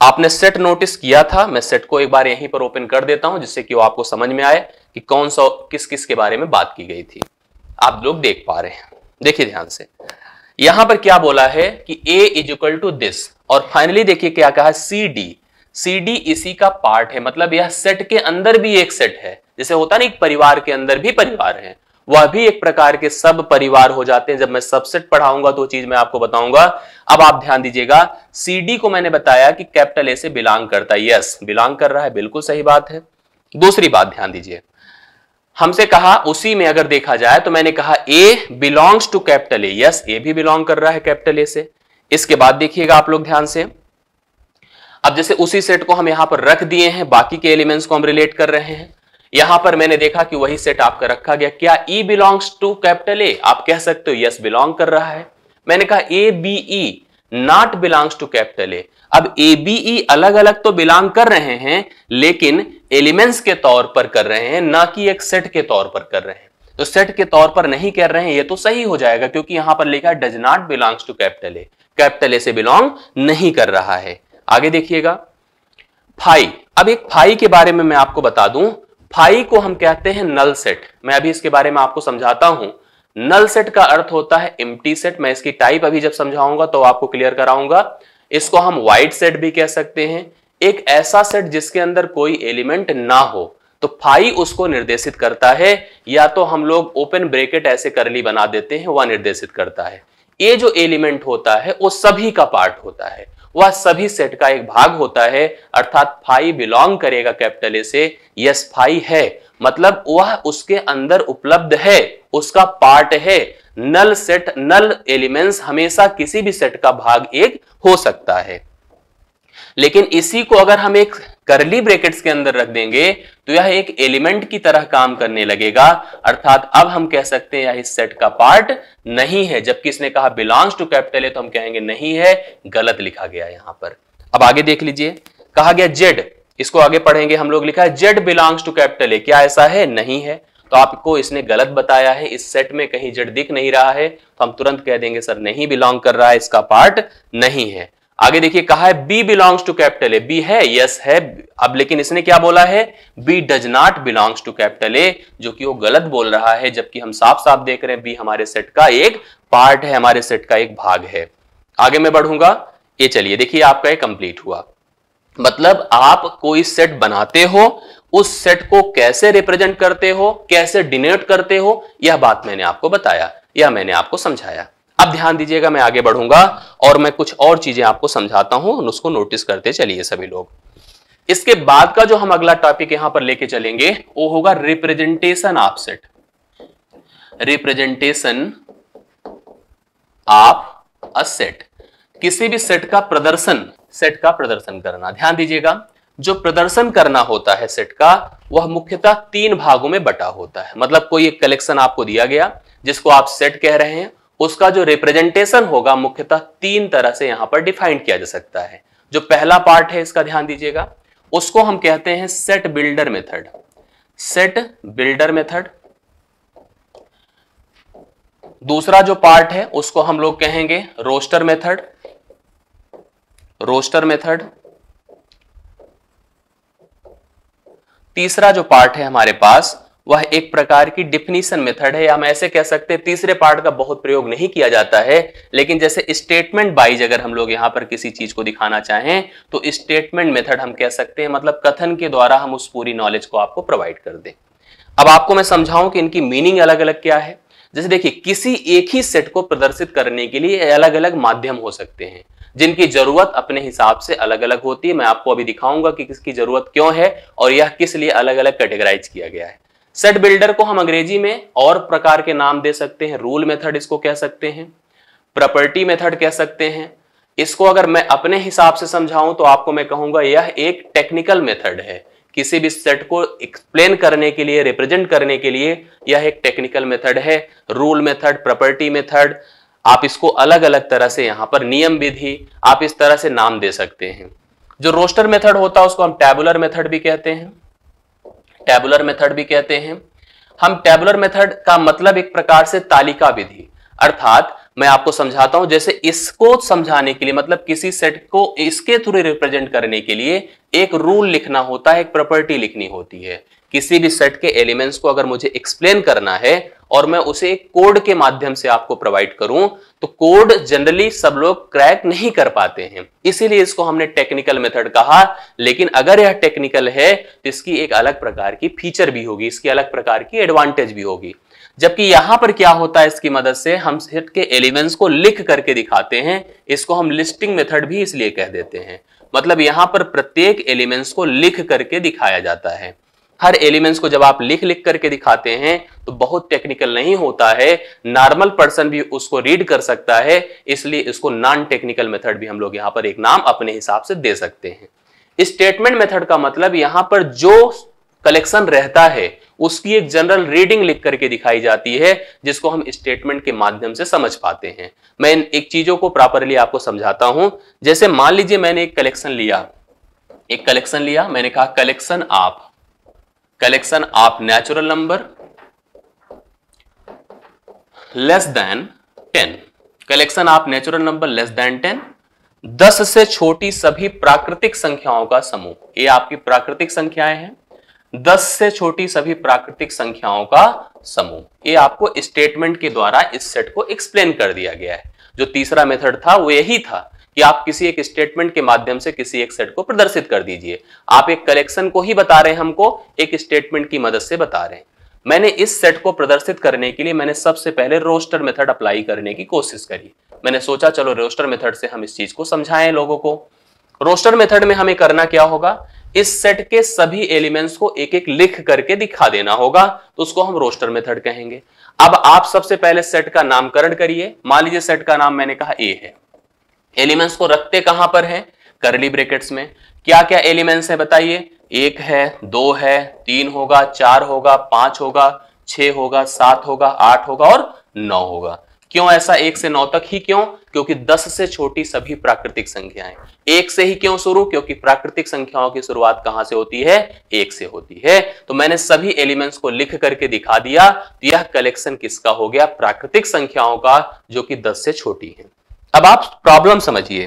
आपने सेट नोटिस किया था। मैं सेट को एक बार यहीं पर ओपन कर देता हूँ, जिससे कि वो आपको समझ में आए कि कौन सा किस किस के बारे में बात की गई थी। आप लोग देख पा रहे हैं। देखिए ध्यान से। यहाँ पर क्या बोला है कि a is equal to this और फाइनली देखिए क्या कहा सी डी सी डी इसी का पार्ट है मतलब यह सेट के अंदर भी एक सेट है। जैसे होता नहीं परिवार के अंदर भी परिवार है। वह भी एक प्रकार के सब परिवार हो जाते हैं। जब मैं सबसेट पढ़ाऊँगा तो चीज़ मैं आपको बताऊँगा। अब आप ध्यान दीजिएगा सीडी को मैंने बताया कि कैपिटल ए से बिलोंग करता है। यस बिलोंग कर रहा है, बिल्कुल सही बात है। दूसरी बात ध्यान दीजिए। हमसे कहा, उसी में अगर देखा जाए तो मैंने कहा, a belongs to capital A. Yes, a भी बिलोंग कर रहा है कैपिटल ए से। इसके बाद देखिएगा आप लोग ध्यान से। अब जैसे उसी सेट को हम यहाँ पर रख दिए हैं, बाकी के एलिमेंट्स को हम रिलेट कर रहे हैं। यहाँ पर मैंने देखा कि वही सेट आपका रखा गया। क्या e belongs to capital A आप कह सकते हो यस बिलोंग कर रहा है। मैंने कहा a b e not belongs to capital A अब ए बी ई अलग अलग तो बिलोंग कर रहे हैं, लेकिन एलिमेंट्स के तौर पर कर रहे हैं, ना कि एक सेट के तौर पर कर रहे हैं। तो सेट के तौर पर नहीं कर रहे हैं, ये तो सही हो जाएगा, क्योंकि यहाँ पर लिखा does not belongs to capital A capital A से बिलोंग नहीं कर रहा है। आगे देखिएगा। फाई। अब एक फाई के बारे में मैं आपको बता दूँ। फाई को हम कहते हैं नल सेट मैं अभी इसके बारे में आपको समझाता हूँ। नल सेट का अर्थ होता है एम्प्टी सेट मैं इसकी टाइप अभी जब समझाऊँगा तो आपको क्लियर कराऊँगा। इसको हम वाइट सेट भी कह सकते हैं। एक ऐसा सेट जिसके अंदर कोई एलिमेंट ना हो तो फाई उसको निर्देशित करता है, या तो हम लोग ओपन ब्रेकेट ऐसे करली बना देते हैं, वह निर्देशित करता है। ये जो एलिमेंट होता है, वो सभी का पार्ट होता है। वह सभी सेट का एक भाग होता है, अर्थात फाई बिलोंग करेगा कैपिटल ए से, यस फाई है। मतलब वह उसके अंदर उपलब्ध है, उसका पार्ट है। नल सेट, नल एलिमेंट्स हमेशा किसी भी सेट का भाग एक हो सकता है। लेकिन इसी को अगर हम एक करली ब्रैकेट्स के अंदर रख देंगे तो यह एक एलिमेंट की तरह काम करने लगेगा। अर्थात अब हम कह सकते हैं, यह इस सेट का पार्ट नहीं है। जबकि इसने कहा बिलोंग्स टू कैपिटल है तो हम कहेंगे, नहीं है, गलत लिखा गया यहाँ पर। अब आगे देख लीजिए। कहा गया जेड इसको आगे पढ़ेंगे। हम लोग लिखा है जेड बिलोंग्स टू कैपिटल है क्या ऐसा है? नहीं है। तो आपको इसने गलत बताया है। इस सेट में कहीं जेड दिख नहीं रहा है। तो हम तुरंत कह देंगे, सर, नहीं बिलोंग कर रहा है, इसका पार्ट नहीं है। आगे देखिए, कहा है b belongs to capital A b है यस है। अब लेकिन इसने क्या बोला है? B does not belongs to capital A जो कि वो गलत बोल रहा है, जबकि हम साफ़ साफ़ देख रहे हैं बी हमारे सेट का एक पार्ट है, हमारे सेट का एक भाग है। आगे मैं बढ़ूँगा, ये चलिए, देखिए, आपका ये कंप्लीट हुआ। मतलब आप कोई सेट बनाते हो, उस सेट को कैसे रिप्रेजेंट करते हो, कैसे डिनेट करते हो, यह बात मैंने आपको बताया, यह मैंने आपको समझाया। अब ध्यान दीजिएगा, मैं आगे बढ़ूँगा और मैं कुछ और चीज़ें आपको समझाता हूँ उसको नोटिस करते चलिए सभी लोग। इसके बाद का जो हम अगला टॉपिक यहाँ पर लेके चलेंगे, वो होगा representation of set representation of a set किसी भी सेट का प्रदर्शन सेट का प्रदर्शन करना। ध्यान दीजिएगा, जो प्रदर्शन करना होता है सेट का, वह मुख्यतः तीन भागों में बटा होता है। मतलब कोई एक कलेक्शन आपको दिया गया, जिसको आप सेट कह रहे हैं उसका जो रिप्रेजेंटेशन होगा मुख्यतः तीन तरह से यहाँ पर डिफाइन किया जा सकता है। जो पहला पार्ट है, इसका ध्यान दीजिएगा। उसको हम कहते हैं set builder method set builder method दूसरा जो पार्ट है, उसको हम लोग कहेंगे रोस्टर मेथड रोस्टर मेथड तीसरा जो पार्ट है हमारे पास वह एक प्रकार की डिफिनीशन मेथड है। हम ऐसे कह सकते हैं, तीसरे पार्ट का बहुत प्रयोग नहीं किया जाता है। लेकिन जैसे स्टेटमेंट बाइज अगर हम लोग यहाँ पर किसी चीज़ को दिखाना चाहें तो स्टेटमेंट मेथड हम कह सकते हैं मतलब कथन के द्वारा हम उस पूरी नॉलेज को आपको प्रोवाइड कर दें। अब आपको मैं समझाऊं कि इनकी मीनिंग अलग अलग क्या है। जैसे देखिए, किसी एक ही सेट को प्रदर्शित करने के लिए अलग अलग माध्यम हो सकते हैं, जिनकी ज़रूरत अपने हिसाब से अलग अलग होती है। मैं आपको अभी दिखाऊँगा कि किसकी ज़रूरत क्यों है और यह किस लिए अलग अलग कैटेगराइज किया गया है। सेट बिल्डर को हम अंग्रेज़ी में और प्रकार के नाम दे सकते हैं रूल मेथड इसको कह सकते हैं प्रॉपर्टी मेथड कह सकते हैं। इसको अगर मैं अपने हिसाब से समझाऊं तो आपको मैं कहूँगा यह एक टेक्निकल मेथड है। किसी भी सेट को एक्सप्लेन करने के लिए रिप्रेजेंट करने के लिए यह एक टेक्निकल मेथड है। रूल मेथड प्रॉपर्टी मेथड आप इसको अलग अलग तरह से यहाँ पर नियम विधि, आप इस तरह से नाम दे सकते हैं। जो रोस्टर मेथड होता है, उसको हम टेबुलर मेथड भी कहते हैं। टेबुलर मेथड भी कहते हैं। हम टेबुलर मेथड का मतलब एक प्रकार से तालिका विधि। अर्थात, मैं आपको समझाता हूँ, जैसे इसको समझाने के लिए मतलब किसी सेट को इसके थ्रू रिप्रेजेंट करने के लिए एक रूल लिखना होता है, एक प्रॉपर्टी लिखनी होती है। किसी भी सेट के एलिमेंट्स को अगर मुझे एक्सप्लेन करना है और मैं उसे एक कोड के माध्यम से आपको प्रोवाइड करूँ तो कोड जनरली सब लोग क्रैक नहीं कर पाते हैं। इसीलिए इसको हमने टेक्निकल मेथड कहा, लेकिन अगर यह टेक्निकल है तो इसकी एक अलग प्रकार की फीचर भी होगी, इसकी अलग प्रकार की एडवांटेज भी होगी। जबकि यहाँ पर क्या होता है इसकी मदद से, हम सेट के एलिमेंट्स को लिख करके दिखाते हैं, इसको हम लिस्टिंग मेथड भी इसलिए कह देते हैं। मतलब यहाँ पर प्रत्येक एलिमेंट्स को लिख करके दिखाया जाता है। हर एलिमेंट्स को जब आप लिख लिख करके दिखाते हैं तो बहुत टेक्निकल नहीं होता है। नॉर्मल पर्सन भी उसको रीड कर सकता है, इसलिए इसको नॉन टेक्निकल मेथड भी हम लोग यहाँ पर एक नाम अपने हिसाब से दे सकते हैं। स्टेटमेंट मेथड का मतलब यहाँ पर जो कलेक्शन रहता है, उसकी एक जनरल रीडिंग लिख करके दिखाई जाती है, जिसको हम स्टेटमेंट के माध्यम से समझ पाते हैं। मैं एक चीज़ों को प्रॉपरली आपको समझाता हूँ। जैसे मान लीजिए मैंने एक कलेक्शन लिया। एक कलेक्शन लिया, मैंने कहा कलेक्शन आप। Collection of natural number less than ten. Collection of natural number less than ten. दस से छोटी सभी प्राकृतिक संख्याओं का समूह। ये आपकी प्राकृतिक संख्याएँ हैं। दस से छोटी सभी प्राकृतिक संख्याओं का समूह। ये आपको स्टेटमेंट के द्वारा इस सेट को एक्सप्लेन कर दिया गया है। जो तीसरा मेथड था, वो यही था। कि आप किसी एक स्टेटमेंट के माध्यम से किसी एक सेट को प्रदर्शित कर दीजिए। आप एक कलेक्शन को ही बता रहे हैं हमको, एक स्टेटमेंट की मदद से बता रहे हैं। मैंने इस सेट को प्रदर्शित करने के लिए मैंने सबसे पहले रोस्टर मेथड अप्लाई करने की कोशिश करी। मैंने सोचा, चलो रोस्टर मेथड से हम इस चीज़ को समझाएँ लोगों को। रोस्टर मेथड में हमें करना क्या होगा? इस सेट के सभी एलिमेंट्स को एक एक लिख करके दिखा देना होगा तो उसको हम रोस्टर मेथड कहेंगे। अब आप सबसे पहले सेट का नामकरण करिए। मान लीजिए सेट का नाम मैंने कहा ए है। एलिमेंट्स को रखते कहाँ पर है? करली ब्रेकेट्स में। क्या क्या एलिमेंट्स है बताइए? एक है, दो है, तीन होगा, चार होगा, पाँच होगा, छह होगा, सात होगा, आठ होगा और नौ होगा। क्यों ऐसा एक से नौ तक ही क्यों? क्योंकि दस से छोटी सभी प्राकृतिक संख्याएँ। एक से ही क्यों शुरू? क्योंकि प्राकृतिक संख्याओं की शुरुआत कहाँ से होती है? एक से होती है। तो मैंने सभी एलिमेंट्स को लिख करके दिखा दिया। तो यह कलेक्शन किसका हो गया? प्राकृतिक संख्याओं का, जो कि दस से छोटी है। अब आप प्रॉब्लम समझिए।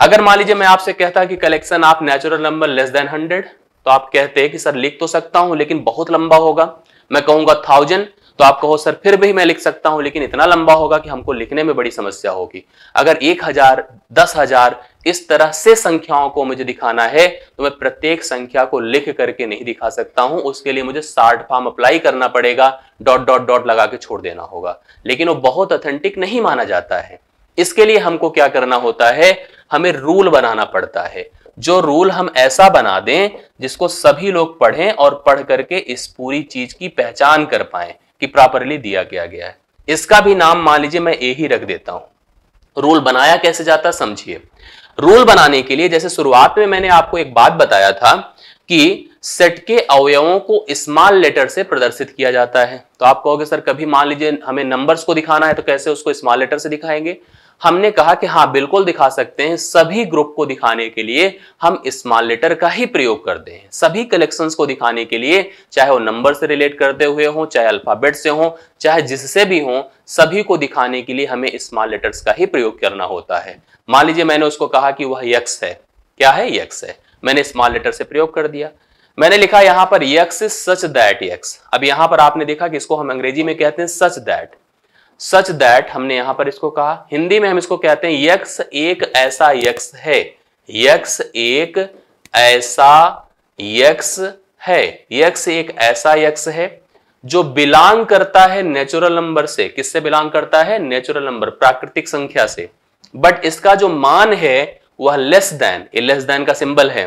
अगर मान लीजिए मैं आपसे कहता कि कलेक्शन आप natural number less than hundred तो आप कहते हैं कि सर लिख तो सकता हूँ, लेकिन बहुत लंबा होगा। मैं कहूँगा थाउज़ेंड तो आप कहो सर फिर भी मैं लिख सकता हूँ, लेकिन इतना लंबा होगा कि हमको लिखने में बड़ी समस्या होगी। अगर एक हज़ार, दस हज़ार, इस तरह से संख्याओं को मुझे दिखाना है तो मैं प्रत्येक संख्या को लिख करके नहीं दिखा सकता हूँ। उसके लिए मुझे सार्ट फॉर्म अप्लाई करना पड़ेगा डॉट डॉट डॉट लगा के छोड़ देना होगा। लेकिन वो बहुत ऑथेंटिक नहीं माना जाता है। इसके लिए हमको क्या करना होता है? हमें रूल बनाना पड़ता है। जो रूल हम ऐसा बना दें, जिसको सभी लोग पढ़ें और पढ़ करके इस पूरी चीज़ की पहचान कर पाए कि प्रॉपरली दिया गया गया है। इसका भी नाम मान लीजिए मैं ए ही रख देता हूँ। रूल बनाया कैसे जाता समझिए। रूल बनाने के लिए जैसे शुरुआत में मैंने आपको एक बात बताया था कि सेट के अवयवों को स्मॉल लेटर से प्रदर्शित किया जाता है। तो आप कहोगे, सर, कभी मान लीजिए हमें नंबर्स को दिखाना है तो कैसे उसको स्मॉल लेटर से दिखाएँगे? हमने कहा कि हाँ बिल्कुल दिखा सकते हैं, सभी ग्रुप को दिखाने के लिए हम स्मॉल लेटर का ही प्रयोग करते हैं। सभी कलेक्शंस को दिखाने के लिए, चाहे वो नंबर से रिलेट करते हुए हो, चाहे अल्फ़ाबेट से हो, चाहे जिससे भी हो, सभी को दिखाने के लिए हमें स्मॉल लेटर्स का ही प्रयोग करना होता है। मान लीजिए मैंने उसको कहा कि वह यक्स है। क्या है यक्स है? मैंने स्मॉल लेटर से प्रयोग कर दिया। मैंने लिखा यहाँ पर यक्स सच दैट यक्स अब यहाँ पर आपने देखा कि इसको हम अंग्रेज़ी में कहते हैं सच दैट सच दैट हमने यहाँ पर इसको कहा। हिंदी में हम इसको कहते हैं यक्स एक ऐसा यक्स है। यक्स एक ऐसा यक्स है। यक्स एक ऐसा यक्स है जो बिलोंग करता है नेचुरल नंबर से। किससे बिलोंग करता है? नेचुरल नंबर प्राकृतिक संख्या से। बट इसका जो मान है, वह लेस देन ये लेस देन का सिंबल है।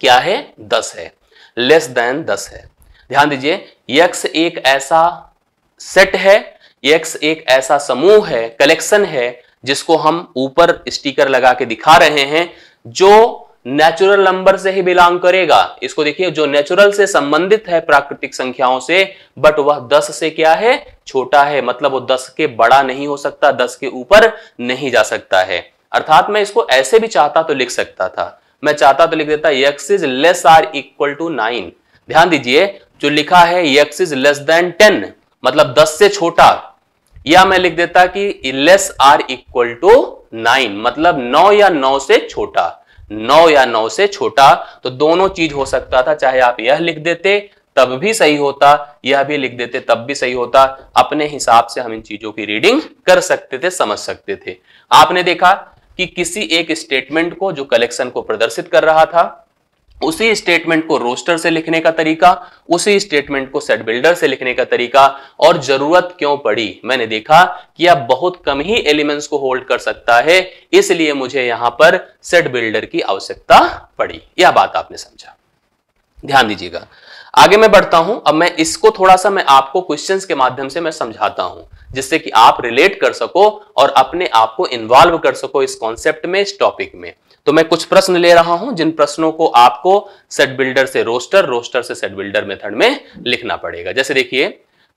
क्या है? दस है। लेस देन दस है। ध्यान दीजिए यक्स एक ऐसा सेट है एक्स एक ऐसा समूह है कलेक्शन है, जिसको हम ऊपर स्टिकर लगा के दिखा रहे हैं, जो नेचुरल नंबर से ही बिलोंग करेगा। इसको देखिए, जो नेचुरल से संबंधित है प्राकृतिक संख्याओं से बट वह दस से क्या है? छोटा है मतलब वो दस के बड़ा नहीं हो सकता, दस के ऊपर नहीं जा सकता है। अर्थात मैं इसको ऐसे भी चाहता तो लिख सकता था। मैं चाहता तो लिख देता x is less or equal to nine ध्यान दीजिए, जो लिखा है x is less than ten मतलब दस से छोटा या मैं लिख देता कि less or equal to nine मतलब नौ या नौ से छोटा, नौ या नौ से छोटा तो दोनों चीज़ हो सकता था, चाहे आप यह लिख देते, तब भी सही होता, यह भी लिख देते, तब भी सही होता, अपने हिसाब से हम इन चीज़ों की रीडिंग कर सकते थे, समझ सकते थे। आपने देखा कि किसी एक स्टेटमेंट को जो कलेक्शन को प्रदर्शित कर रहा था उसी स्टेटमेंट को रोस्टर से लिखने का तरीका, उसी स्टेटमेंट को सेट बिल्डर से लिखने का तरीका और ज़रूरत क्यों पड़ी? मैंने देखा कि अब बहुत कम ही एलिमेंट्स को होल्ड कर सकता है, इसलिए मुझे यहाँ पर सेट बिल्डर की आवश्यकता पड़ी। यह बात आपने समझा। ध्यान दीजिएगा। आगे मैं बढ़ता हूँ। अब मैं इसको थोड़ा सा मैं आपको क्वेश्चंस के माध्यम से मैं समझाता हूँ, जिससे कि आप रिलेट कर सको और अपने आप को इन्वॉल्व कर सको इस कॉन्सेप्ट में, इस टॉपिक में। तो मैं कुछ प्रश्न ले रहा हूँ, जिन प्रश्नों को आपको सेट बिल्डर से रोस्टर रोस्टर से सेट बिल्डर मेथड में लिखना पड़ेगा। जैसे देखिए,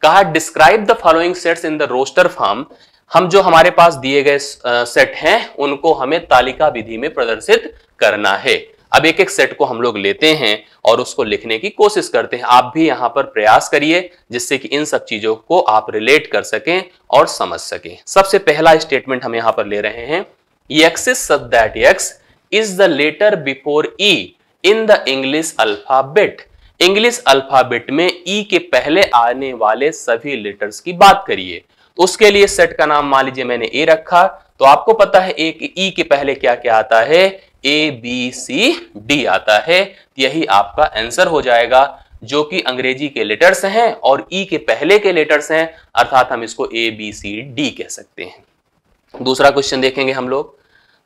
कहा describe the following sets in the roster form हम जो हमारे पास दिए गए सेट हैं, उनको हमें तालिका विधि में प्रदर्शित करना है। अब एक एक सेट को हम लोग लेते हैं और उसको लिखने की कोशिश करते हैं। आप भी यहाँ पर प्रयास करिए, जिससे कि इन सब चीज़ों को आप रिलेट कर सकें और समझ सकें। सबसे पहला स्टेटमेंट हम यहाँ पर ले रहे हैं x is such that x is the letter before e in the English alphabet English alphabet में ई के पहले आने वाले सभी लेटर्स की बात करिए। तो उसके लिए सेट का नाम मान लीजिए मैंने ए रखा। तो आपको पता है एक ई के पहले क्या क्या आता है? ए बी सी डी आता है। यही आपका आंसर हो जाएगा, जो कि अंग्रेज़ी के लेटर्स हैं और ई के पहले के लेटर्स हैं। अर्थात हम इसको ए बी सी डी कह सकते हैं। दूसरा क्वेश्चन देखेंगे हम लोग।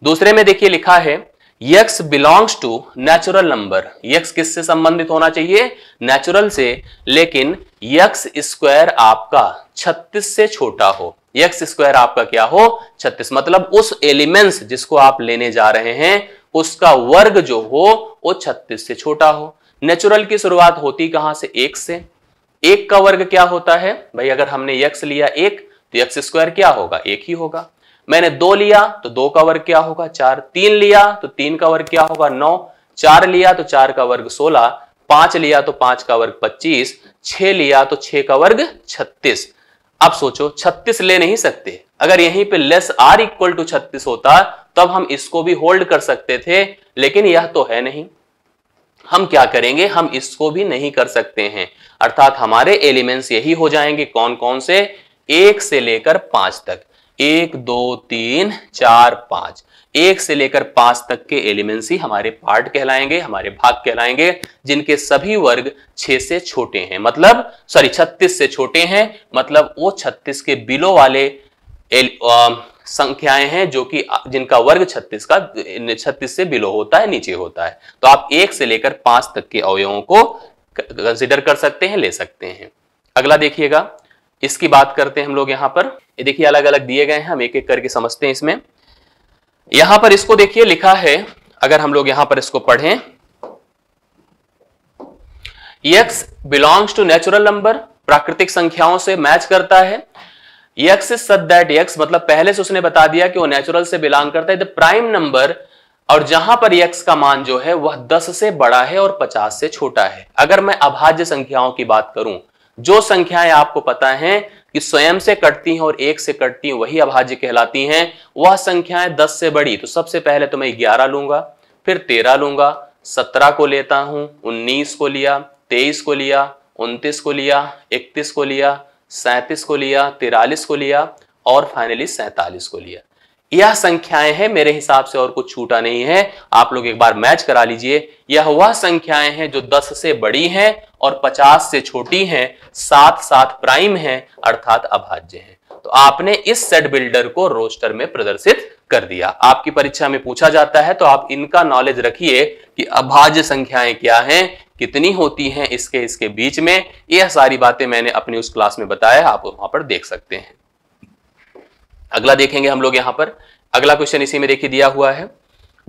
दूसरे में देखिए लिखा है x belongs to natural number x किससे संबंधित होना चाहिए? नेचुरल से, लेकिन यक्स स्क्वायर आपका 36 से छोटा हो। यक्स स्क्वायर आपका क्या हो? 36 मतलब उस एलिमेंट्स जिसको आप लेने जा रहे हैं, उसका वर्ग जो हो, वो 36 से छोटा हो। नेचुरल की शुरुआत होती कहाँ से? एक से। एक का वर्ग क्या होता है? भाई, अगर हमने यक्स लिया एक तो यक्स स्क्वायर क्या होगा? एक ही होगा। मैंने दो लिया तो दो का वर्ग क्या होगा? चार। तीन लिया तो तीन का वर्ग क्या होगा? नौ। चार लिया तो चार का वर्ग सोलह। पाँच लिया तो पाँच का वर्ग पच्चीस। छह लिया तो छह का वर्ग छत्तीस। अब सोचो, छत्तीस ले नहीं सकते। अगर यहीं पे लेस आर इक्वल टू छत्तीस होता, तब हम इसको भी होल्ड कर सकते थे, लेकिन यह तो है नहीं। हम क्या करेंगे? हम इसको भी नहीं कर सकते हैं। अर्थात हमारे एलिमेंट्स यही हो जाएँगे कौन कौन से? एक से लेकर पाँच तक। एक, दो, तीन, चार, पाँच। एक से लेकर पाँच तक के एलिमेंट्स ही हमारे पार्ट कहलाएँगे, हमारे भाग कहलाएँगे, जिनके सभी वर्ग छह से छोटे हैं। मतलब सॉरी छत्तीस से छोटे हैं मतलब वो छत्तीस के बिलो वाले संख्याएँ हैं जो कि जिनका वर्ग 36 का 36 से बिलो होता है, नीचे होता है। तो आप एक से लेकर पाँच तक के अवयवों को कंसिडर कर सकते हैं, ले सकते हैं। अगला देखिएगा। इसकी बात करते हैं हम लोग यहाँ पर? ये देखिए अलग अलग दिए गए हैं, हम एक एक करके समझते हैं इसमें। यहाँ पर इसको देखिए, लिखा है, अगर हम लोग यहाँ पर इसको पढ़ें। X belongs to natural number प्राकृतिक संख्याओं से मैच करता है। X is such that x मतलब पहले से उसने बता दिया कि वो नेचुरल से बिलोंग करता है द प्राइम नंबर और जहाँ पर यक्स का मान जो है, वह 10 से बड़ा है और 50 से छोटा है। अगर मैं अभाज्य संख्याओं की बात करूँ जो संख्याएँ आपको पता है कि स्वयं से कटती हैं और एक से कटती हैं, वही अभाज्य कहलाती हैं। वह संख्याएँ दस से बड़ी तो सबसे पहले तो मैं ग्यारह लूँगा, फिर तेरह लूँगा, सत्रह को लेता हूँ, उन्नीस को लिया, तेईस को लिया, उनतीस को लिया, इकतीस को लिया, सैंतीस को लिया, तिरालीस को लिया, और फाइनली सैतालीस को लिया। यह संख्याएँ हैं, मेरे हिसाब से और कुछ छूटा नहीं है। आप लोग एक बार मैच करा लीजिए। यह वह संख्याएँ हैं जो 10 से बड़ी हैं और 50 से छोटी हैं साथ साथ प्राइम हैं, अर्थात अभाज्य हैं। तो आपने इस सेट बिल्डर को रोस्टर में प्रदर्शित कर दिया। आपकी परीक्षा में पूछा जाता है तो आप इनका नॉलेज रखिए कि अभाज्य संख्याएँ क्या हैं, कितनी होती हैं, इसके इसके बीच में। यह सारी बातें मैंने अपनी उस क्लास में बताया, आप वहाँ पर देख सकते हैं। अगला देखेंगे हम लोग यहाँ पर। अगला क्वेश्चन इसी में देखिए, दिया हुआ है।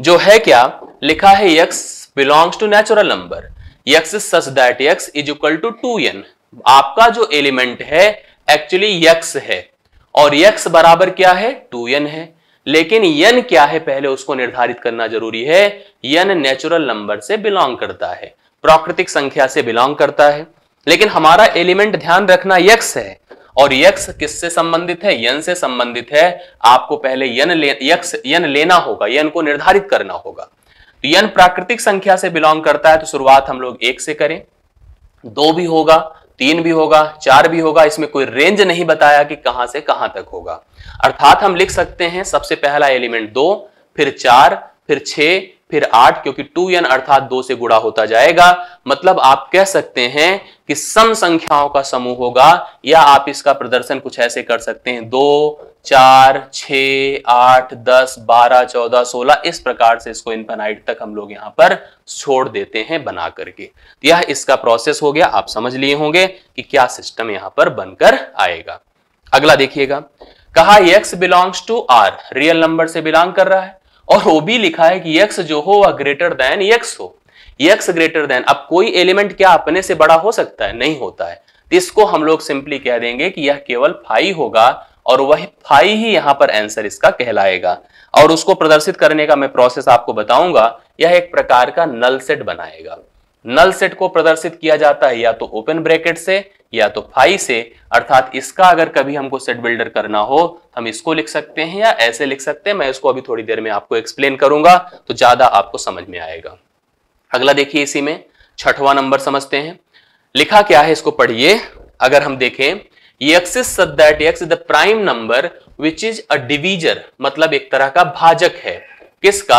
जो है क्या? लिखा है x belongs to natural number x such that x is equal to two n आपका जो एलिमेंट है एक्चुअली यक्स है। और यक्स बराबर क्या है? टू एन है। लेकिन यन क्या है? पहले उसको निर्धारित करना ज़रूरी है। यन नेचुरल नंबर से बिलोंग करता है। प्राकृतिक संख्या से बिलोंग करता है। लेकिन हमारा एलिमेंट ध्यान रखना यक्स है। और यक्स किससे संबंधित है? यन से संबंधित है। आपको पहले यन ले, यक्स यन लेना होगा यन को निर्धारित करना होगा। तो यन प्राकृतिक संख्या से बिलोंग करता है तो शुरुआत हम लोग एक से करें। दो भी होगा तीन भी होगा चार भी होगा इसमें कोई रेंज नहीं बताया कि कहाँ से कहाँ तक होगा। अर्थात हम लिख सकते हैं सबसे पहला एलिमेंट दो फिर चार फिर छह फिर आठ, क्योंकि टू एन अर्थात दो से गुड़ा होता जाएगा। मतलब आप कह सकते हैं कि सम संख्याओं का समूह होगा, या आप इसका प्रदर्शन कुछ ऐसे कर सकते हैं। दो, चार छ आठ, दस, बारह, चौदह, सोलह, इस प्रकार से इसको इनफाइनाइट तक हम लोग यहाँ पर छोड़ देते हैं बना करके। यह इसका प्रोसेस हो गया। आप समझ लिए होंगे कि क्या सिस्टम यहाँ पर बनकर आएगा। अगला देखिएगा। कहा x belongs to R real number से बिलोंग कर रहा है। और वो भी लिखा है कि यक्स जो हो, वह ग्रेटर देन यक्स हो। यक्स ग्रेटर देन अब कोई एलिमेंट क्या अपने से बड़ा हो सकता है? नहीं होता है। तो इसको हम लोग सिंपली कह देंगे कि यह केवल फाई होगा और वह फाई ही यहाँ पर आंसर इसका कहलाएगा। और उसको प्रदर्शित करने का मैं प्रोसेस आपको बताऊँगा। यह एक प्रकार का नल सेट बनाएगा। नल सेट को प्रदर्शित किया जाता है या तो ओपन ब्रैकेट से या तो फाई से। अर्थात इसका अगर कभी हमको सेट बिल्डर करना हो हम इसको लिख सकते हैं या ऐसे लिख सकते हैं। मैं इसको अभी थोड़ी देर में आपको एक्सप्लेन करूँगा तो ज़्यादा आपको समझ में आएगा। अगला देखिए इसी में, छठवां नंबर समझते हैं। लिखा क्या है इसको पढ़िए। अगर हम देखें x the prime number which is a divisor मतलब एक तरह का भाजक है। किसका?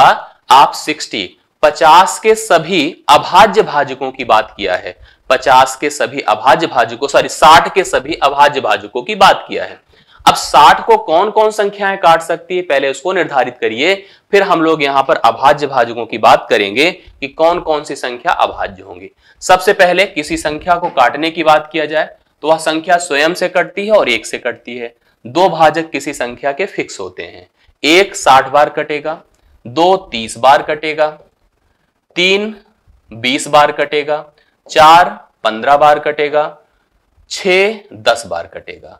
आप 60 50 के सभी अभाज्य भाजकों की बात किया है। पचास के सभी अभाज्य भाजकों सॉरी साठ के सभी अभाज्य भाजकों की बात किया है। अब 60 को कौन कौन संख्याएँ काट सकती है? पहले उसको निर्धारित करिए, फिर हम लोग यहाँ पर अभाज्य भाजकों की बात करेंगे कि कौन कौन सी संख्या अभाज्य होंगी। सबसे पहले किसी संख्या को काटने की बात किया जाए तो वह संख्या स्वयं से कटती है और एक से कटती है। दो भाजक किसी संख्या के फिक्स होते हैं। एक साठ बार कटेगा, दो तीस बार कटेगा तीन बीस बार कटेगा, चार पंद्रह बार कटेगा छ दस बार कटेगा,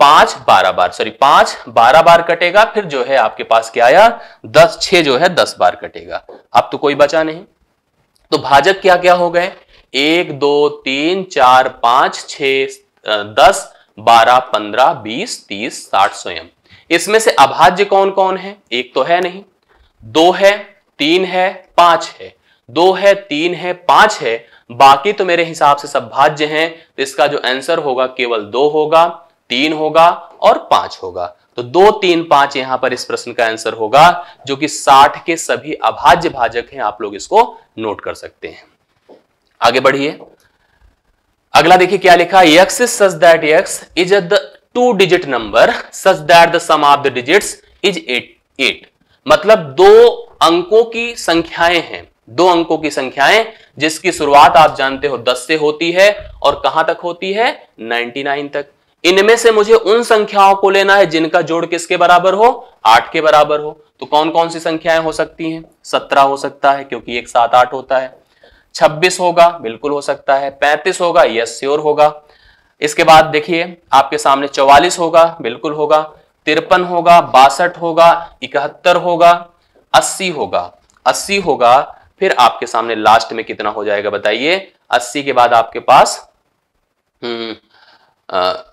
पाँच बारह बार सॉरी पाँच बारह बार कटेगा, फिर जो है आपके पास क्या आया, दस छ जो है दस बार कटेगा। अब तो कोई बचा नहीं। तो भाजक क्या क्या हो गए? एक, दो, तीन, चार, पाँच छ दस, बारह, पंद्रह, बीस, तीस, साठ स्वयं इसमें से अभाज्य कौन कौन है? एक तो है नहीं। दो है तीन है, पाँच है। दो है, तीन है, पाँच है। बाकी तो मेरे हिसाब से सब भाज्य हैं। तो इसका जो आंसर होगा केवल दो होगा, तीन होगा और पाँच होगा। तो दो, तीन, पाँच यहाँ पर इस प्रश्न का आंसर होगा, जो कि साठ के सभी अभाज्य भाजक हैं, आप लोग इसको नोट कर सकते हैं। आगे बढ़िए। अगला देखिए क्या लिखा x such that x is the two digit number such that the sum of the digits is eight eight मतलब दो अंकों की संख्याएँ हैं। दो अंकों की संख्याएँ, जिसकी शुरुआत आप जानते हो 10 से होती है और कहाँ तक होती है? 99 तक। इनमें से मुझे उन संख्याओं को लेना है जिनका जोड़ किसके बराबर हो? आठ के बराबर हो। तो कौन कौन सी संख्याएँ हो सकती हैं? सत्रह हो सकता है, क्योंकि एक सात आठ होता है। छब्बीस होगा, बिल्कुल हो सकता है। पैंतीस होगा, यस, श्योर होगा। इसके बाद देखिए, आपके सामने चौवालीस होगा, बिल्कुल होगा। तिरपन होगा, बासठ होगा, इकहत्तर होगा। अस्सी होगा। अस्सी होगा फिर आपके सामने लास्ट में कितना हो जाएगा बताइए। अस्सी के बाद आपके पास हम्म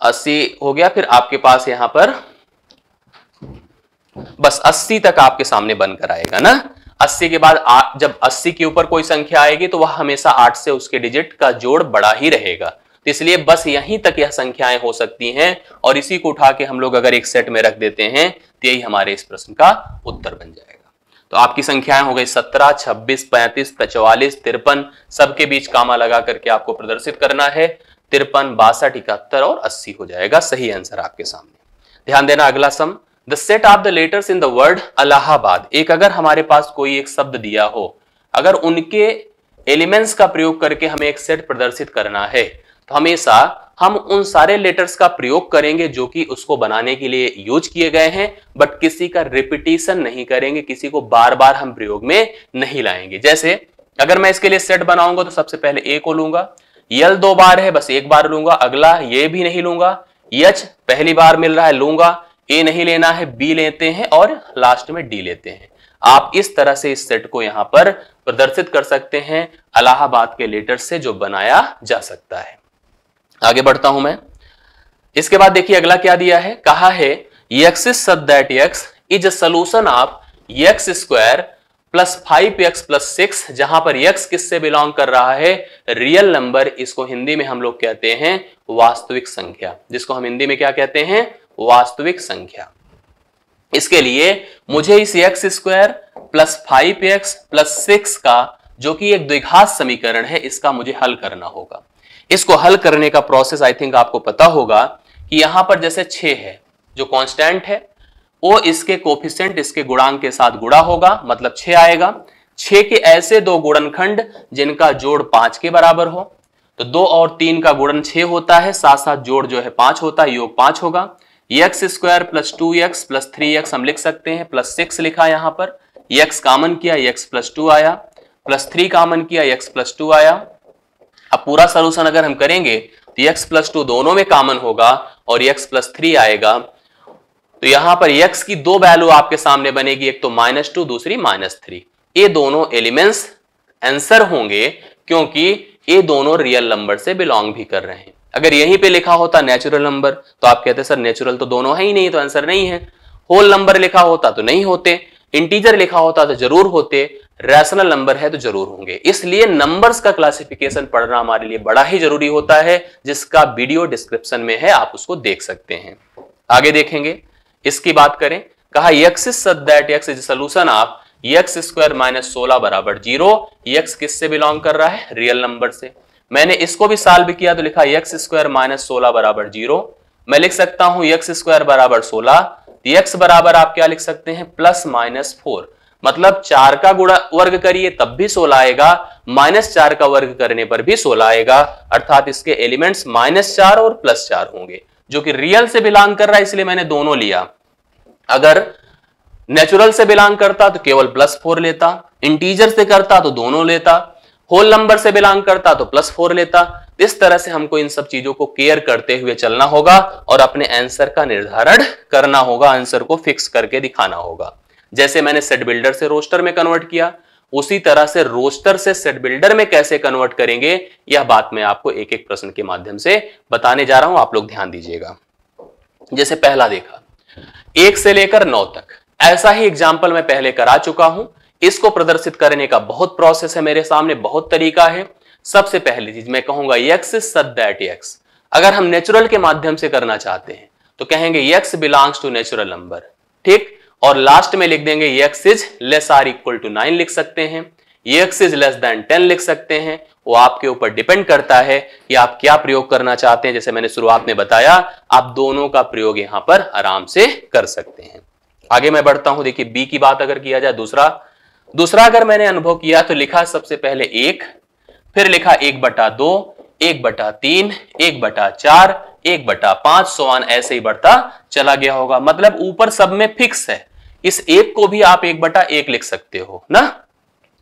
अस्सी हो गया फिर आपके पास यहाँ पर बस अस्सी तक आपके सामने बनकर आएगा ना। अस्सी के बाद आ, जब अस्सी के ऊपर कोई संख्या आएगी तो वह हमेशा आठ से उसके डिजिट का जोड़ बड़ा ही रहेगा। तो इसलिए बस यहीं तक यह संख्याएँ हो सकती हैं और इसी को उठा के हम लोग अगर एक सेट में रख देते हैं तो यही हमारे इस प्रश्न का उत्तर बन जाएगा। तो आपकी संख्याएँ हो गई सत्रह, छब्बीस, पैंतीस चौवालीस तिरपन, सबके बीच कामा लगा करके आपको प्रदर्शित करना है। तिरपन, बासठ, इकहत्तर और अस्सी हो जाएगा। सही आंसर आपके सामने। ध्यान देना अगला sum. The set of the letters in the word Allahabad एक अगर हमारे पास कोई एक शब्द दिया हो, अगर उनके एलिमेंट्स का प्रयोग करके हमें एक सेट प्रदर्शित करना है तो हमेशा हम उन सारे लेटर्स का प्रयोग करेंगे जो कि उसको बनाने के लिए यूज़ किए गए हैं बट किसी का रिपीटेशन नहीं करेंगे, किसी को बार बार हम प्रयोग में नहीं लाएँगे। जैसे, अगर मैं इसके लिए सेट बनाऊँगा तो सबसे पहले ए को लूँगा यल दो बार है, बस एक बार लूँगा, अगला ये भी नहीं लूँगा यच पहली बार मिल रहा है, लूँगा ए नहीं लेना है बी लेते हैं और लास्ट में डी लेते हैं। आप इस तरह से इस सेट को यहाँ पर प्रदर्शित कर सकते हैं, अलाहाबाद के लेटर से जो बनाया जा सकता है। आगे बढ़ता हूँ मैं। इसके बाद देखिए अगला क्या दिया है? कहा है x is that x is a solution of x square plus five x plus six जहाँ पर एक्स किससे बिलोंग कर रहा है? रियल नंबर इसको हिंदी में हम लोग कहते हैं वास्तविक संख्या। जिसको हम हिंदी में क्या कहते हैं? वास्तविक संख्या। इसके लिए मुझे इस x square plus five x plus six का, जो कि एक द्विघात समीकरण है, इसका मुझे हल करना होगा। इसको हल करने का प्रोसेस आई थिंक आपको पता होगा कि यहाँ पर जैसे छ है, जो कांस्टेंट है, वो इसके कोफिशिएंट इसके गुणांक के साथ गुड़ा होगा मतलब छ आएगा। छ के ऐसे दो गुणनखंड जिनका जोड़ पाँच के बराबर हो तो दो और तीन का गुणन छह होता है साथ साथ जोड़ जो है पाँच होता है, योग पाँच होगा। X square plus two x plus three x हम लिख सकते हैं प्लस सिक्स लिखा यहाँ पर। एक्स कॉमन किया एक्स प्लस टू आया। प्लस थ्री कामन किया एक्स प्लस टू आया। अब पूरा सोल्यूशन अगर हम करेंगे तो एक्स प्लस टू दोनों में कॉमन होगा और एक्स प्लस थ्री आएगा। तो यहाँ पर x की दो वैल्यू आपके सामने बनेगी, एक तो माइनस टू दूसरी माइनस थ्री ये दोनों एलिमेंट्स आंसर होंगे, क्योंकि ये दोनों रियल नंबर से बिलोंग भी कर रहे हैं। अगर यहीं पे लिखा होता नेचुरल नंबर तो आप कहते, सर नेचुरल तो दोनों है ही नहीं तो आंसर नहीं है। होल नंबर लिखा होता तो नहीं होते। इंटीजर लिखा होता तो ज़रूर होते। रैशनल नंबर है तो ज़रूर होंगे। इसलिए नंबर्स का क्लासिफिकेशन पढ़ना हमारे लिए बड़ा ही ज़रूरी होता है, जिसका वीडियो डिस्क्रिप्शन में है, आप उसको देख सकते हैं। आगे देखेंगे, इसकी बात करें, कहा x is that x is of x square minus सोलह बराबर ज़ीरो एक्स किससे बिलोंग कर रहा है? रियल नंबर से। मैंने इसको भी सॉल्व किया तो लिखा यक्स स्क्वायर माइनस सोलह बराबर ज़ीरो। मैं लिख सकता हूँ यक्स स्क्वायर बराबर सोलह यक्स बराबर आप क्या लिख सकते हैं? प्लस माइनस फोर मतलब चार का गुणा वर्ग करिए, तब भी सोलह आएगा। माइनस चार का वर्ग करने पर भी सोलह आएगा। अर्थात इसके एलिमेंट्स माइनस चार और प्लस चार होंगे, जो कि रियल से बिलोंग कर रहा है, इसलिए मैंने दोनों लिया। अगर नेचुरल से बिलोंग करता तो केवल प्लस फोर लेता। इंटीजर से करता तो दोनों लेता। होल नंबर से बिलोंग करता तो प्लस फोर लेता। इस तरह से हमको इन सब चीज़ों को केयर करते हुए चलना होगा और अपने आंसर का निर्धारण करना होगा, आंसर को फिक्स करके दिखाना होगा। जैसे मैंने सेट बिल्डर से रोस्टर में कन्वर्ट किया, उसी तरह से रोस्टर से सेट बिल्डर में कैसे कन्वर्ट करेंगे, यह बात मैं आपको एक एक प्रश्न के माध्यम से बताने जा रहा हूँ, आप लोग ध्यान दीजिएगा। जैसे पहला देखा, एक से लेकर नौ तक, ऐसा ही एग्ज़ाम्पल मैं पहले करा चुका हूँ, इसको प्रदर्शित करने का बहुत प्रोसेस है मेरे सामने, बहुत तरीका है। सबसे पहली चीज़ मैं कहूँगा यक्स सच दैट यक्स अगर हम नेचुरल के माध्यम से करना चाहते हैं तो कहेंगे x belongs to natural number ठीक? और लास्ट में लिख देंगे x is less or equal to nine लिख सकते हैं। X is less than ten लिख सकते हैं। वो आपके ऊपर डिपेंड करता है कि आप क्या प्रयोग करना चाहते हैं। जैसे मैंने शुरुआत में बताया, आप दोनों का प्रयोग यहाँ पर आराम से कर सकते हैं। आगे मैं बढ़ता हूँ। देखिए बी की बात अगर किया जाए, दूसरा। दूसरा अगर मैंने अनुभव किया तो लिखा सबसे पहले एक, फिर लिखा एक बटा दो, एक बटा तीन, एक बटा चार, एक बटा पाँच सोआन ऐसे ही बढ़ता चला गया होगा। मतलब ऊपर सब में फिक्स है। इस एक को भी आप एक बटा एक लिख सकते हो, ना?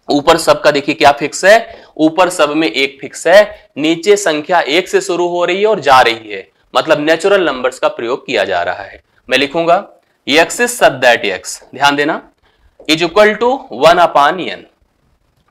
ऊपर सब का देखिए क्या फिक्स है? ऊपर सब में एक फिक्स है, नीचे संख्या एक से शुरू हो रही है और जा रही है। मतलब नेचुरल नंबर्स का प्रयोग किया जा रहा है। मैं लिखूँगा x is such that x ध्यान देना। Is equal to one upon n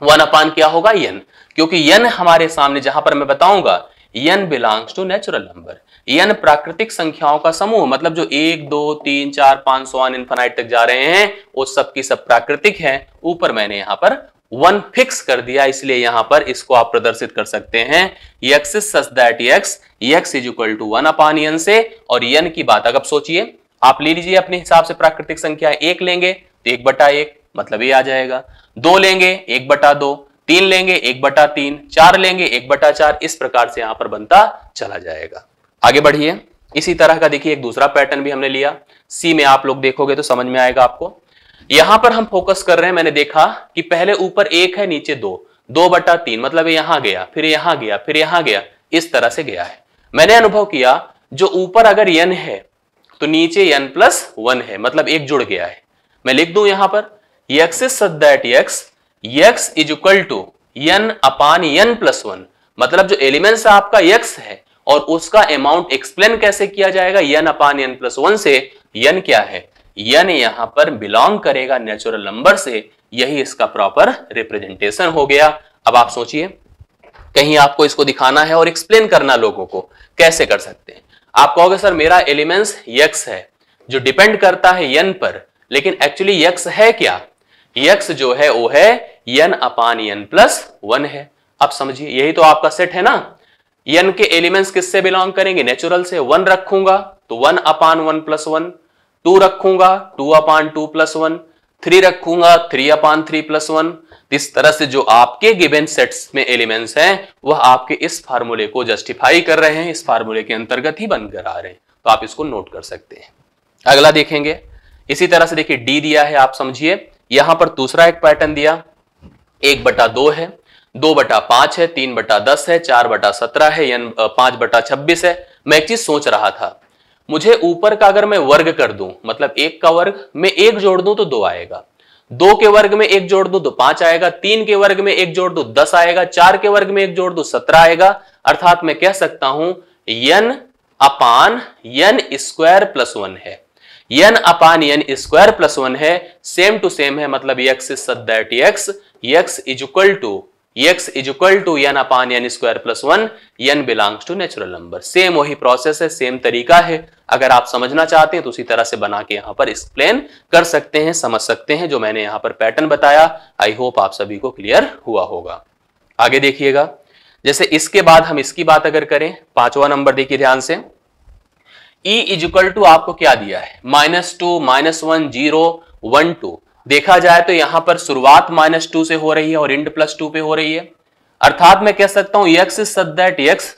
one upon क्या होगा? एन क्योंकि एन हमारे सामने, जहाँ पर मैं बताऊँगा n belongs to natural number n प्राकृतिक संख्याओं का समूह मतलब जो एक, दो, तीन, चार, पाँच, सौ इन्फानाइट तक जा रहे हैं, वो सब की सब प्राकृतिक है। ऊपर मैंने यहाँ पर वन फिक्स कर दिया, इसलिए यहाँ पर इसको आप प्रदर्शित कर सकते हैं। X such that x x is equal to one upon n से, और यन की बात अगर सोचिए, आप ले लीजिए अपने हिसाब से प्राकृतिक संख्या, एक लेंगे तो एक बटा एक मतलब ये आ जाएगा। दो लेंगे, एक बटा दो, तीन लेंगे, एक बटा तीन, चार लेंगे, एक बटा चार, इस प्रकार से यहाँ पर बनता चला जाएगा। आगे बढ़िए। इसी तरह का देखिए, एक दूसरा पैटर्न भी हमने लिया। सी में आप लोग देखोगे तो समझ में आएगा आपको। यहाँ पर हम फोकस कर रहे हैं, मैंने देखा कि पहले ऊपर एक है, नीचे दो। दो बटा तीन मतलब यहाँ गया, फिर यहाँ गया, फिर यहाँ गया, इस तरह से गया है। मैंने अनुभव किया, जो ऊपर अगर यन है तो नीचे यन प्लस वन है मतलब एक जुड़ गया है। मैं लिख दू यहाँ पर x is is equal to n upon n plus one मतलब जो एलिमेंट्स आपका एक्स है और उसका अमाउंट एक्सप्लेन कैसे किया जाएगा? N upon n plus one से यन क्या है? यन यहाँ पर बिलोंग करेगा नेचुरल नंबर से। यही इसका प्रॉपर रिप्रेजेंटेशन हो गया। अब आप सोचिए, कहीं आपको इसको दिखाना है और एक्सप्लेन करना लोगों को, कैसे कर सकते हैं? आप कहोगे, सर, मेरा एलिमेंट्स यक्स है, जो डिपेंड करता है यन पर, लेकिन एक्चुअली यक्स है क्या? यक्स जो है, वो है यन अपान यन प्लस वन है। अब समझिए, यही तो आपका सेट है ना? यन के एलिमेंट्स किससे बिलोंग करेंगे? नेचुरल से वन रखूँगा तो one upon one plus one two रखूँगा two upon two plus one three रखूँगा three upon three plus one इस तरह से जो आपके गिवन सेट्स में एलिमेंट्स हैं, वह आपके इस फार्मूले को जस्टिफाई कर रहे हैं, इस फार्मूले के अंतर्गत ही बनकर आ रहे हैं। तो आप इसको नोट कर सकते हैं। अगला देखेंगे। इसी तरह से देखिए डी दिया है, आप समझिए। यहाँ पर दूसरा एक पैटर्न दिया, एक बटा दो है। दो बटा पाँच है, तीन बटा दस है, चार बटा सत्रह है पाँच बटा छब्बीस है। मैं एक चीज़ सोच रहा था, मुझे ऊपर का अगर मैं वर्ग कर दूँ मतलब एक का वर्ग में एक जोड़ दूँ तो दो आएगा। दो के वर्ग में एक जोड़ दो तो पाँच आएगा, तीन के वर्ग में एक जोड़ दो दस आएगा, चार के वर्ग में एक जोड़ दो सत्रह आएगा। अर्थात मैं कह सकता हूँ n upon n square plus one है। N upon n square plus one है सेम टू सेम है मतलब x is that x x is equal to x is equal to n upon n square plus one n belongs to natural number same वही process है same तरीका है। अगर आप समझना चाहते हैं तो उसी तरह से बना के यहाँ पर एक्सप्लेन कर सकते हैं, समझ सकते हैं, जो मैंने यहाँ पर पैटर्न बताया। आई होप आप सभी को क्लियर हुआ होगा। आगे देखिएगा। जैसे इसके बाद हम इसकी बात अगर करें, पांचवा नंबर देखिए ध्यान से। ई इज़ इक्वल टू आपको क्या दिया है? Minus two minus one zero one two देखा जाए तो यहाँ पर शुरुआत माइनस टू से हो रही है और इंड प्लस टू पे हो रही है। अर्थात मैं कह सकता हूँ x is such that x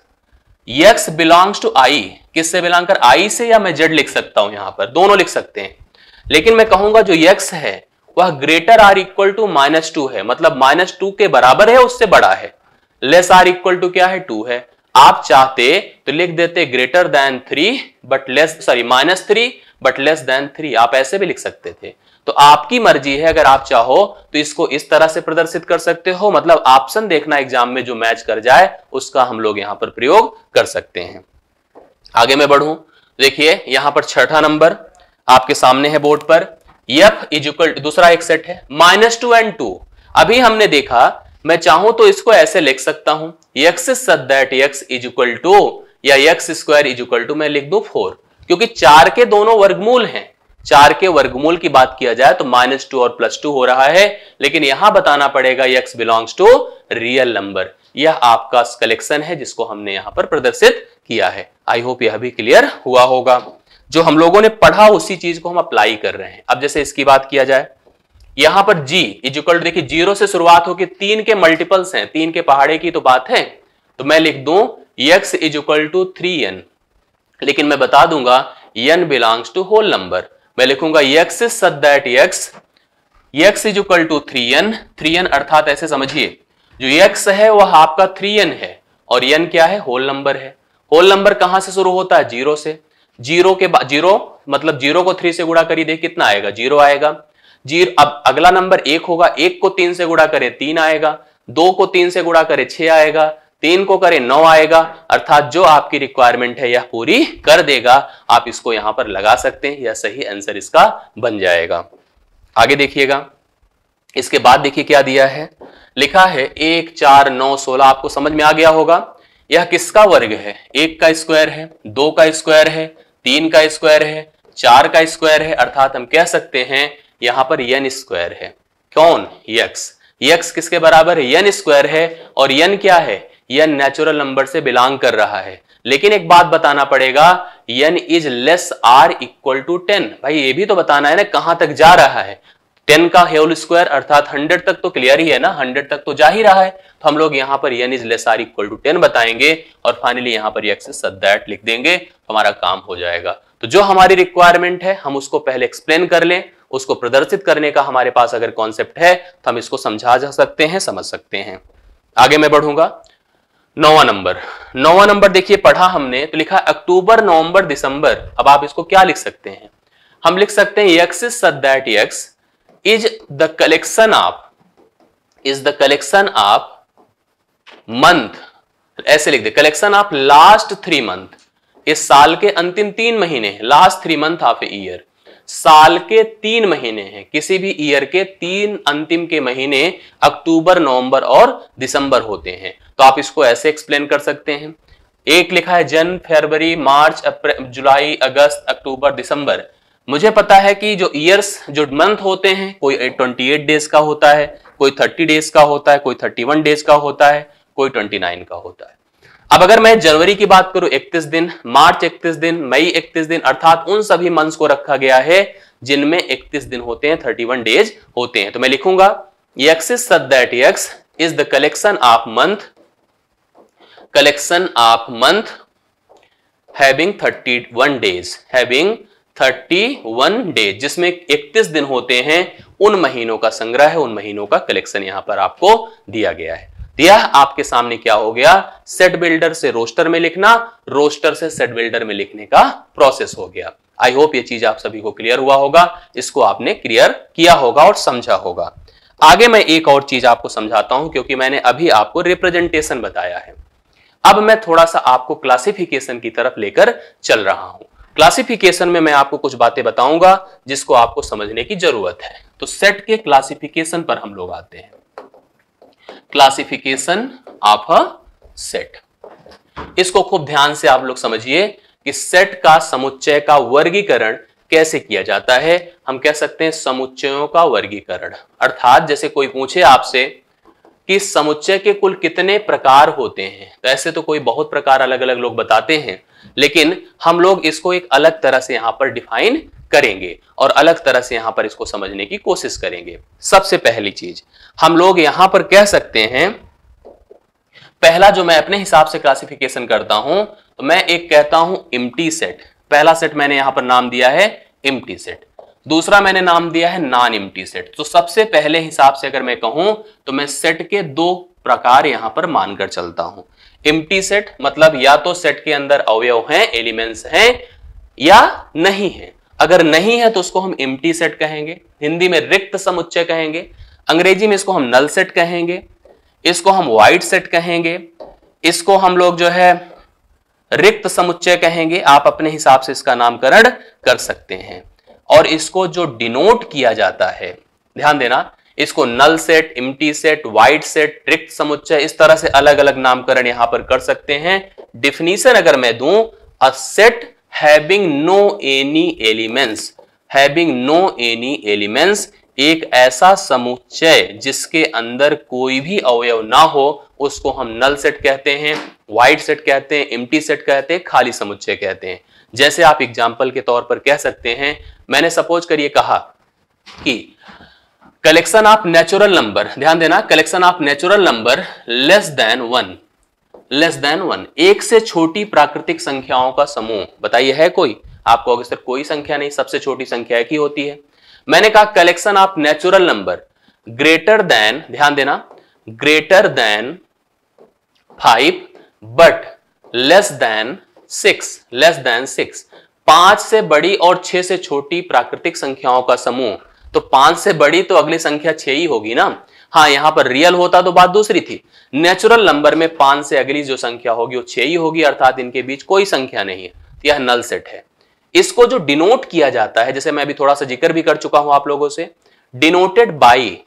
x belongs to I किससे बिलोंग कर? आई से या मैं जेड लिख सकता हूँ यहाँ पर? दोनों लिख सकते हैं। लेकिन मैं कहूँगा जो यक्स है, वह greater or equal to minus two है। मतलब माइनस टू के बराबर है, उससे बड़ा है। लेस आर इक्वल टू क्या है? टू है। आप चाहते तो लिख देते greater than three but less sorry minus three but less than three आप ऐसे भी लिख सकते थे। तो आपकी मर्ज़ी है अगर आप चाहो तो इसको इस तरह से प्रदर्शित कर सकते हो मतलब ऑप्शन देखना एग्ज़ाम में जो मैच कर जाए, उसका हम लोग यहाँ पर प्रयोग कर सकते हैं। आगे मैं बढ़ू। देखिए, यहाँ पर छठा नंबर आपके सामने है बोर्ड पर। यफ इजिकल दूसरा एक सेट है। माइनस टू एंड टू अभी हमने देखा, मैं चाहूँ तो इसको ऐसे लिख सकता हूँ। X such that x is equal to या x square is equal to मैं लिख दू फोर क्योंकि चार के दोनों वर्गमूल हैं। चार के वर्गमूल की बात किया जाए तो माइनस टू और प्लस टू हो रहा है, लेकिन यहाँ बताना पड़ेगा x belongs to real number यह आपका कलेक्शन है, जिसको हमने यहाँ पर प्रदर्शित किया है। आई होप यह भी क्लियर हुआ होगा। जो हम लोगों ने पढ़ा उसी चीज़ को हम अप्लाई कर रहे हैं। अब जैसे इसकी बात किया जाए, यहाँ पर जी इजिकल देखिए ज़ीरो से शुरुआत होकर तीन के मल्टीपल्स हैं, तीन के पहाड़े की तो बात है। तो मैं लिख दू x is equal to three n लेकिन मैं बता दूँगा n belongs to whole number मैं लिखूँगा x such that x x is equal to three n three n अर्थात ऐसे समझिए, जो यक्स है, वह आपका थ्री एन है, और एन क्या है? होल नंबर है। होल नंबर कहाँ से शुरू होता है? ज़ीरो से। ज़ीरो के बाद ज़ीरो मतलब ज़ीरो को थ्री से गुड़ा करिए, देख कितना आएगा? ज़ीरो आएगा। ज़ीरो अब अगला नंबर एक होगा, एक को तीन से गुड़ा करे, तीन आएगा। दो को तीन से गुड़ा करे, छह आएगा। तीन को करें, नौ आएगा, अर्थात जो आपकी रिक्वायरमेंट है यह पूरी कर देगा, आप इसको यहाँ पर लगा सकते हैं, यह सही आंसर इसका बन जाएगा। आगे देखिएगा। इसके बाद देखिए क्या दिया है। लिखा है, एक, चार, नौ, सोलह, आपको समझ में आ गया होगा। यह किसका वर्ग है? एक का स्क्वायर है, दो का स्क्वायर है, तीन का स्क्वायर है, चार का स्क्वायर है, अर्थात हम कह सकते हैं यहाँ पर यन स्क्वायर है। कौन? यक्स यक्स किसके बराबर है? यन स्क्वायर है, और यन क्या है? यन नेचुरल नंबर से बिलोंग कर रहा है। लेकिन एक बात बताना पड़ेगा n is less or equal to ten भाई, ये भी तो बताना है ना, कहाँ तक जा रहा है? टेन का होल स्क्वायर अर्थात हंड्रेड तक तो क्लियर ही है ना हंड्रेड तक तो जा ही रहा है। तो हम लोग यहाँ पर n is less or equal to ten बताएँगे और फाइनली यहाँ पर एक्स दैट लिख देंगे, हमारा काम हो जाएगा। तो जो हमारी रिक्वायरमेंट है, हम उसको पहले एक्सप्लेन कर लें, उसको प्रदर्शित करने का हमारे पास अगर कॉन्सेप्ट है तो हम इसको समझा जा सकते हैं, समझ सकते हैं। आगे मैं बढ़ूँगा। नौवा नंबर। नौवा नंबर देखिए पढ़ा हमने तो लिखा अक्टूबर, नवंबर, दिसंबर। अब आप इसको क्या लिख सकते हैं? हम लिख सकते हैं x is that x is the collection of is the collection of month ऐसे लिख दे collection of last three month इस साल के अंतिम तीन महीने last three month of year साल के तीन महीने हैं। किसी भी ईयर के तीन अंतिम के महीने अक्टूबर, नवंबर और दिसंबर होते हैं। तो आप इसको ऐसे एक्सप्लेन कर सकते हैं। एक लिखा है, जन, फरवरी, मार्च, अप्रैल, जुलाई, अगस्त, अक्टूबर, दिसंबर। मुझे पता है कि जो ईयर्स जो मंथ होते हैं, कोई 28 डेज़ का होता है, कोई 30 डेज़ का होता है, कोई 31 डेज़ का होता है, कोई 29 का होता है। अब अगर मैं जनवरी की बात करूँ 31 दिन, मार्च 31 दिन, मई 31 दिन, अर्थात उन सभी मंथ्स को रखा गया है जिनमें 31 दिन होते हैं 31 डेज़ होते हैं। तो मैं लिखूँगा x is the collection of month, collection of month having 31 days, having 31 days जिसमें 31 दिन होते हैं, उन महीनों का संग्रह है, उन महीनों का कलेक्शन यहाँ पर आपको दिया गया है। दिया। आपके सामने क्या हो गया? सेट बिल्डर से रोस्टर में लिखना रोस्टर से सेट बिल्डर में लिखने का प्रोसेस हो गया। आई होप ये चीज़ आप सभी को क्लियर हुआ होगा, इसको आपने क्लियर किया होगा और समझा होगा। आगे मैं एक और चीज़ आपको समझाता हूँ, क्योंकि मैंने अभी आपको रिप्रेजेंटेशन बताया है। अब मैं थोड़ा सा आपको क्लासिफिकेशन की तरफ़ लेकर चल रहा हूँ। क्लासिफिकेशन में मैं आपको कुछ बातें बताऊँगा, जिसको आपको समझने की ज़रूरत है। तो सेट के क्लासिफिकेशन पर हम लोग आते हैं। Classification of a set. इसको खूब ध्यान से आप लोग समझिए कि सेट का समुच्चय का वर्गीकरण कैसे किया जाता है। हम कह सकते हैं समुच्चयों का वर्गीकरण। अर्थात जैसे कोई पूछे आपसे कि समुच्चय के कुल कितने प्रकार होते हैं। तो ऐसे तो कोई बहुत प्रकार अलग अलग लोग बताते हैं, लेकिन हम लोग इसको एक अलग तरह से यहाँ पर डिफाइन करेंगे और अलग तरह से यहाँ पर इसको समझने की कोशिश करेंगे। सबसे पहली चीज़, हम लोग यहाँ पर कह सकते हैं, पहला जो मैं अपने हिसाब से क्लासिफिकेशन करता हूँ तो मैं एक कहता हूँ इम्टी सेट पहला सेट मैंने यहाँ पर नाम दिया है इम्टी सेट दूसरा मैंने नाम दिया है नॉन इम्टी सेट तो सबसे पहले हिसाब से अगर मैं कहूँ तो मैं सेट के दो प्रकार यहाँ पर मानकर चलता हूँ। इम्टी सेट मतलब या तो सेट के अंदर अवयव हैं एलिमेंट्स हैं, या नहीं है। अगर नहीं है तो उसको हम इम्टी सेट कहेंगे। हिंदी में रिक्त समुच्चय कहेंगे। अंग्रेज़ी में इसको हम नल सेट कहेंगे। इसको हम वाइट सेट कहेंगे। इसको हम लोग जो है रिक्त समुच्चय कहेंगे। आप अपने हिसाब से इसका नामकरण कर सकते हैं। और इसको जो डिनोट किया जाता है, ध्यान देना, इसको null set empty set void set रिक्त समुच्चय, इस तरह से अलग अलग नामकरण यहाँ पर कर सकते हैं। डिफिनीशन अगर मैं दूँ a set having no any elements having no any elements एक ऐसा समुच्चय जिसके अंदर कोई भी अवयव ना हो, उसको हम नल सेट कहते हैं वाइट सेट कहते हैं एम्प्टी सेट कहते हैं, खाली समुच्चय कहते हैं। जैसे आप एग्ज़ाम्पल के तौर पर कह सकते हैं, मैंने सपोज़ करिए कहा कि कलेक्शन ऑफ़ नेचुरल नंबर ध्यान देना collection of natural number less than one less than one एक से छोटी प्राकृतिक संख्याओं का समूह। बताइए, है कोई? आपको अगर सर कोई संख्या नहीं, सबसे छोटी संख्या एक ही होती है। मैंने कहा collection of natural number greater than ध्यान देना greater than five but less than six less than six पाँच से बड़ी और छह से छोटी प्राकृतिक संख्याओं का समूह। तो पाँच से बड़ी तो अगली संख्या छह ही होगी ना? हाँ यहाँ पर रियल होता तो बात दूसरी थी। नेचुरल नंबर में पाँच से अगली जो संख्या होगी, वो छह ही होगी, अर्थात इनके बीच कोई संख्या नहीं है। तो यह नल सेट है। इसको जो डिनोट किया जाता है, जैसे मैं अभी थोड़ा सा ज़िक्र भी कर चुका हूँ आप लोगों से डिनोटेड बाई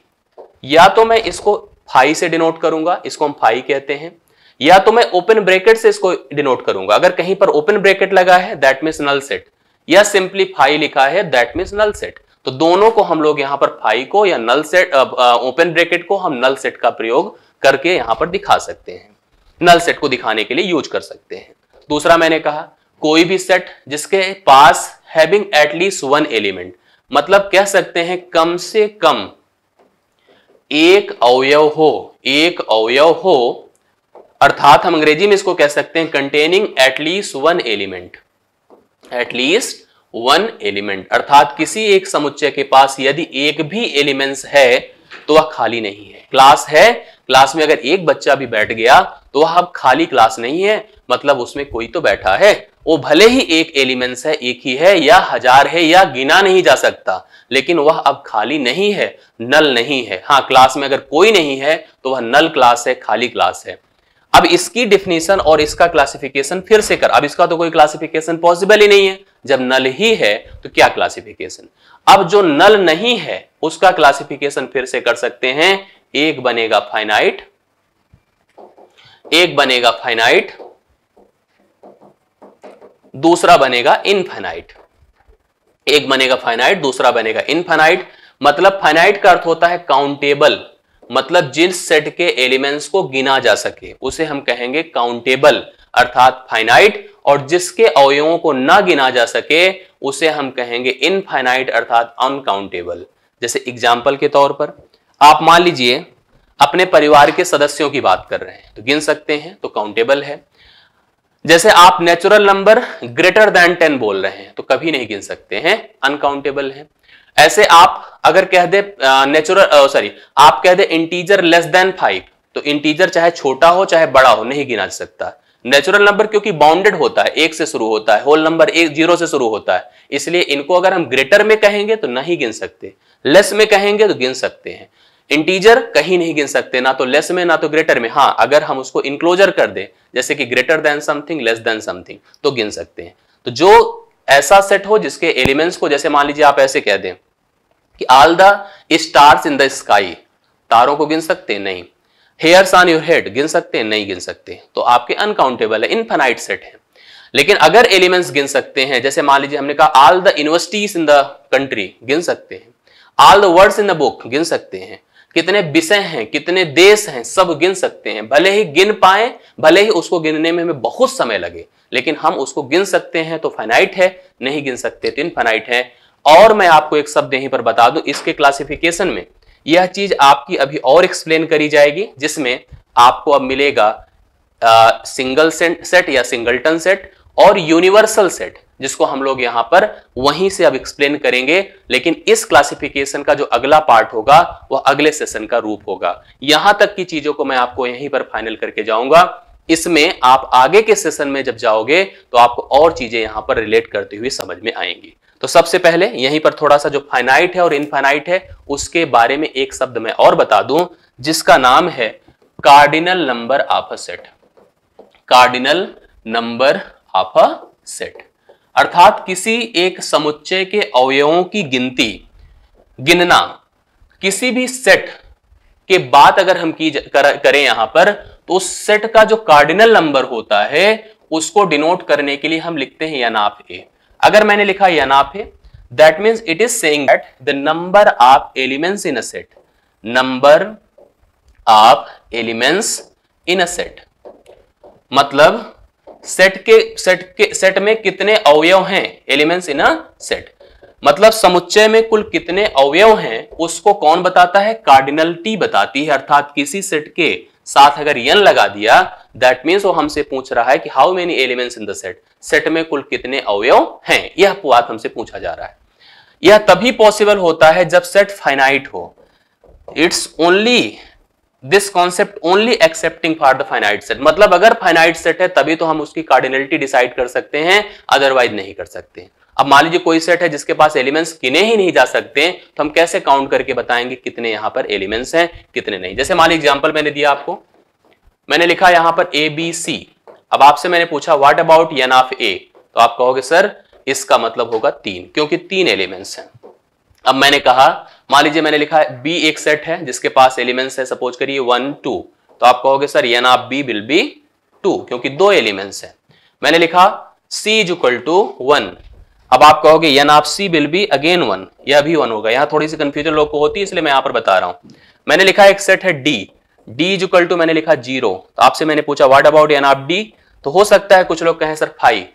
या तो मैं इसको फाई से डिनोट करूँगा, इसको हम फाई कहते हैं, या तो मैं ओपन ब्रैकेट से इसको डिनोट करूँगा। अगर कहीं पर ओपन ब्रैकेट लगा है दैट मीन्स नल सेट या सिंपली फाई लिखा है दैट मीन्स नल सेट तो दोनों को हम लोग यहाँ पर फाई को या नल सेट ओपन ब्रैकेट को हम नल सेट का प्रयोग करके यहाँ पर दिखा सकते हैं। नल सेट को दिखाने के लिए यूज़ कर सकते हैं। दूसरा मैंने कहा, कोई भी सेट जिसके पास having at least one element मतलब कह सकते हैं कम से कम एक अवयव हो, एक अवयव हो, अर्थात हम अंग्रेज़ी में इसको कह सकते हैं containing at least one element at least one element अर्थात किसी एक समुच्चय के पास यदि एक भी एलिमेंट्स है तो वह खाली नहीं है। क्लास है क्लास में अगर एक बच्चा भी बैठ गया तो वह अब खाली क्लास नहीं है मतलब उसमें कोई तो बैठा है। वो भले ही एक एलिमेंट्स है, एक ही है, या हज़ार है, या गिना नहीं जा सकता, लेकिन वह अब खाली नहीं है नल नहीं है। हाँ क्लास में अगर कोई नहीं है तो वह नल क्लास है, खाली क्लास है। अब इसकी डिफिनेशन और इसका क्लासिफिकेशन फिर से कर। अब इसका तो कोई क्लासिफिकेशन पॉसिबल ही नहीं है। जब नल ही है तो क्या क्लासिफिकेशन अब जो नल नहीं है, उसका क्लासिफिकेशन फिर से कर सकते हैं। एक बनेगा फाइनाइट एक बनेगा फाइनाइट दूसरा बनेगा इनफाइनाइट एक बनेगा फाइनाइट दूसरा बनेगा इनफाइनाइट मतलब फाइनाइट का अर्थ होता है काउंटेबल मतलब जिस सेट के एलिमेंट्स को गिना जा सके, उसे हम कहेंगे काउंटेबल अर्थात फाइनाइट और जिसके अवयवों को ना गिना जा सके, उसे हम कहेंगे इनफाइनाइट अर्थात अनकाउंटेबल जैसे एग्ज़ाम्पल के तौर पर, आप मान लीजिए, अपने परिवार के सदस्यों की बात कर रहे हैं तो गिन सकते हैं तो काउंटेबल है। जैसे आप natural number greater than ten बोल रहे हैं तो कभी नहीं गिन सकते हैं अनकाउंटेबल है। ऐसे आप अगर कह दे नेचुरल सॉरी आप कह दे इंटीजर लेस देन फाइव तो इंटीजर चाहे छोटा हो, चाहे बड़ा हो, नहीं गिना सकता। नेचुरल नंबर क्योंकि बाउंडेड होता है, एक से शुरू होता है होल नंबर एक ज़ीरो से शुरू होता है। इसलिए इनको अगर हम ग्रेटर में कहेंगे तो नहीं गिन सकते। लेस में कहेंगे तो गिन सकते हैं। इंटीजर कहीं नहीं गिन सकते, ना तो लेस में, ना तो ग्रेटर में। हाँ अगर हम उसको इंक्लोजर कर दें, जैसे कि greater than something less than something तो गिन सकते हैं। तो जो ऐसा सेट हो जिसके एलिमेंट्स को जैसे मान लीजिए आप ऐसे कह दें कि all the stars in the sky तारों को गिन सकते नहीं। हेयर्स ऑन योर हेड गिन सकते नहीं गिन सकते। तो आपके अनकाउंटेबल है इनफाइनाइट सेट है। लेकिन अगर एलिमेंट्स गिन सकते हैं, जैसे मान लीजिए हमने कहा all the universities in the country गिन सकते हैं। All the words in the book गिन सकते हैं। कितने विषय हैं कितने देश हैं सब गिन सकते हैं। भले ही गिन पाए भले ही उसको गिनने में हमें बहुत समय लगे लेकिन हम उसको गिन सकते हैं तो फाइनाइट है नहीं गिन सकते तो इनफाइनाइट है। और मैं आपको एक शब्द यहीं पर बता दूँ इसके क्लासिफिकेशन में यह चीज़ आपकी अभी और एक्सप्लेन करी जाएगी जिसमें आपको अब मिलेगा आ, सिंगल सेट या सिंगलटन सेट और यूनिवर्सल सेट जिसको हम लोग यहाँ पर वहीं से अब एक्सप्लेन करेंगे, लेकिन इस क्लासिफिकेशन का जो अगला पार्ट होगा, वह अगले सेशन का रूप होगा। यहाँ तक की चीज़ों को मैं आपको यहीं पर फाइनल करके जाऊँगा। इसमें आप आगे के सेशन में जब जाओगे तो आपको और चीज़ें यहाँ पर रिलेट करते हुए समझ में आएँगी। तो सबसे पहले यहीं पर थोड़ा सा जो फाइनाइट है और इनफाइनाइट है, उसके बारे में एक शब्द मैं और बता दूँ, जिसका नाम है cardinal number of a set cardinal number of a set अर्थात किसी एक समुच्चय के अवयवों की गिनती गिनना किसी भी सेट के बाद अगर हम की कर, करें यहाँ पर तो उस सेट का जो कार्डिनल नंबर होता है उसको डिनोट करने के लिए हम लिखते हैं यनाफ। ए अगर मैंने लिखा n of A that means it is saying that the number of elements in a set number of elements in a set मतलब सेट के सेट के सेट में कितने अवयव हैं? एलिमेंट्स इन अ सेट मतलब समुच्चय में कुल कितने अवयव हैं, उसको कौन बताता है? कार्डिनलिटी बताती है, अर्थात किसी सेट के साथ अगर यन लगा दिया दैट मीन्स वो हमसे पूछ रहा है कि how many elements in the set set में कुल कितने अवयव हैं? यह बात हमसे पूछा जा रहा है। यह तभी पॉसिबल होता है जब सेट फाइनाइट हो। It's only this concept only accepting for the finite set मतलब अगर फाइनाइट सेट है, तभी तो हम उसकी कार्डिनलिटी डिसाइड कर सकते हैं अदरवाइज़ नहीं कर सकते अब मान लीजिए कोई सेट है जिसके पास एलिमेंट्स गिने ही नहीं जा सकते हैं तो हम कैसे काउंट करके बताएँगे कितने यहाँ पर एलिमेंट्स हैं, कितने नहीं। जैसे मान लीजिए एग्ज़ाम्पल मैंने दिया आपको। मैंने लिखा यहाँ पर ए बी सी अब आपसे मैंने पूछा what about n of A तो आप कहोगे सर इसका मतलब होगा तीन, क्योंकि तीन एलिमेंट्स हैं। अब मैंने कहा, मान लीजिए मैंने लिखा है बी एक सेट है, जिसके पास एलिमेंट्स है सपोज़ करिए वन टू तो आप कहोगे, sir n of B will be two क्योंकि दो एलिमेंट्स है। मैंने लिखा C is equal to one अब आप कहोगे n of C will be again one यह भी वन होगा। यहाँ थोड़ी सी कंफ्यूजन लोग को होती है, इसलिए मैं यहाँ पर बता रहा हूँ। मैंने लिखा एक सेट है D D is equal to मैंने लिखा ज़ीरो तो आपसे मैंने पूछा what about n of D तो हो सकता है कुछ लोग कहें, सर फाइव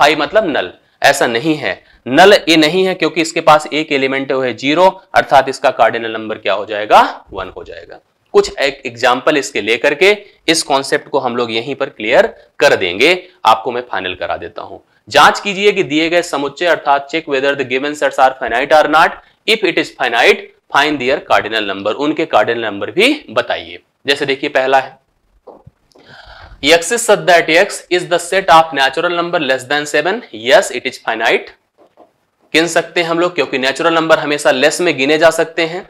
फाइव मतलब नल ऐसा नहीं है। नल ए नहीं है क्योंकि इसके पास एक एलिमेंट है ज़ीरो अर्थात इसका कार्डिनल नंबर क्या हो जाएगा? वन हो जाएगा। कुछ एक एग्ज़ाम्पल इसके लेकर के इस कॉन्सेप्ट को हम लोग यहीं पर क्लियर कर देंगे। आपको मैं फाइनल करा देता हूँ। जाँच कीजिए कि दिए गए समुच्चय, अर्थात check whether the given sets are finite or not if it is finite find their cardinal number उनके कार्डिनल नंबर भी बताइए। जैसे देखिए, पहला है x is such that x is the set of natural number less than 7 yes, it is finite. गिन सकते हैं हम लोग, क्योंकि नेचुरल नंबर हमेशा लेस में गिने जा सकते हैं।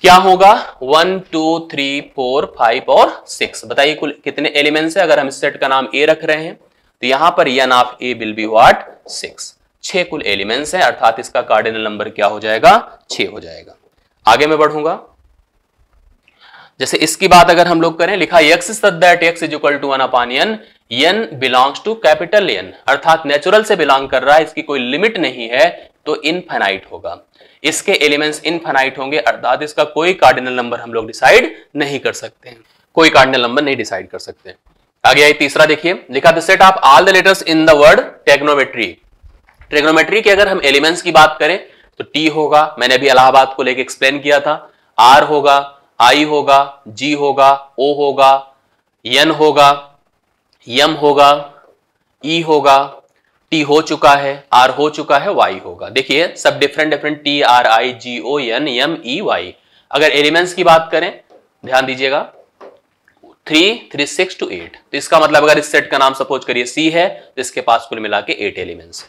क्या होगा? One two three four five और सिक्स बताइए कुल कितने एलिमेंट्स है? अगर हम सेट का नाम ए रख रहे हैं तो यहाँ पर n of A will be what six छह कुल एलिमेंट्स है, अर्थात इसका कार्डिनल नंबर क्या हो जाएगा? छह हो जाएगा। आगे मैं बढ़ूँगा। जैसे इसकी बात अगर हम लोग करें, लिखा x such that x is equal to one upon n n belongs to capital n अर्थात नेचुरल से बिलोंग कर रहा है, इसकी कोई लिमिट नहीं है तो इनफाइनाइट होगा। इसके एलिमेंट्स इनफाइनाइट होंगे, अर्थात इसका कोई कार्डिनल नंबर हम लोग डिसाइड नहीं कर सकते हैं। कोई कार्डिनल नंबर नहीं डिसाइड कर सकते। आगे आई तीसरा देखिए। लिखा the set of all the letters in the word technometry trigonometry के अगर हम एलिमेंट्स की बात करें तो टी होगा, मैंने अभी इलाहाबाद को लेकर एक्सप्लेन किया था। आर होगा आई होगा, जी होगा, ओ होगा एन होगा, यम होगा, ई होगा, टी हो चुका है, आर हो चुका है, वाई होगा। देखिए, सब different different T R I G O N M E Y अगर एलिमेंट्स की बात करें, ध्यान दीजिएगा three three six two eight तो इसका मतलब अगर इस सेट का नाम सपोज़ करिए सी है तो इसके पास कुल मिला के एट एलिमेंट्स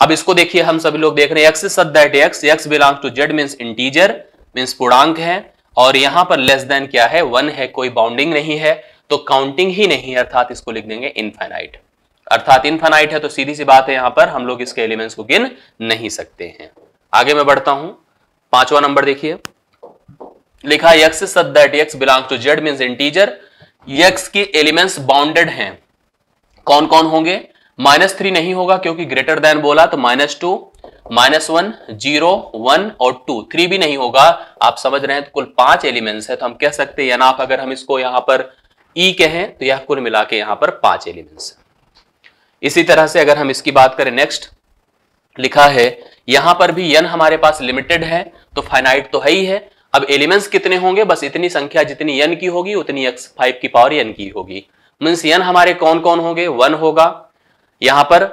अब इसको देखिए, हम सभी लोग देख रहे हैं x such x x belong to Z means integer means पूर्णांक है। और यहाँ पर लेस देन क्या है? वन है, कोई बाउंडिंग नहीं है तो काउंटिंग ही नहीं है, अर्थात इसको लिख देंगे इनफाइनाइट अर्थात इनफाइनाइट है तो सीधी सी बात है यहाँ पर, हम लोग इसके एलिमेंट्स को गिन नहीं सकते हैं। आगे मैं बढ़ता हूँ, पांचवा नंबर देखिए। लिखा x such that x belong to Z means integer x के एलिमेंट्स बाउंडेड हैं। कौन कौन होंगे? माइनस थ्री नहीं होगा, क्योंकि ग्रेटर देन बोला तो minus two minus one, zero, one और टू, थ्री भी नहीं होगा। आप समझ रहे हैं तो कुल पाँच एलिमेंट्स है तो हम कह सकते हैं, या अगर हम इसको यहाँ पर ई e कहें तो यह कुल मिला के यहाँ पर पाँच एलिमेंट्स इसी तरह से अगर हम इसकी बात करें नेक्स्ट लिखा है, यहाँ पर भी यन हमारे पास लिमिटेड है तो फाइनाइट तो है ही है। अब एलिमेंट्स कितने होंगे? बस इतनी संख्या जितनी यन की होगी, उतनी एक्स फाइव की पावर यन की होगी। मीन्स यन हमारे कौन कौन होंगे? वन होगा। यहाँ पर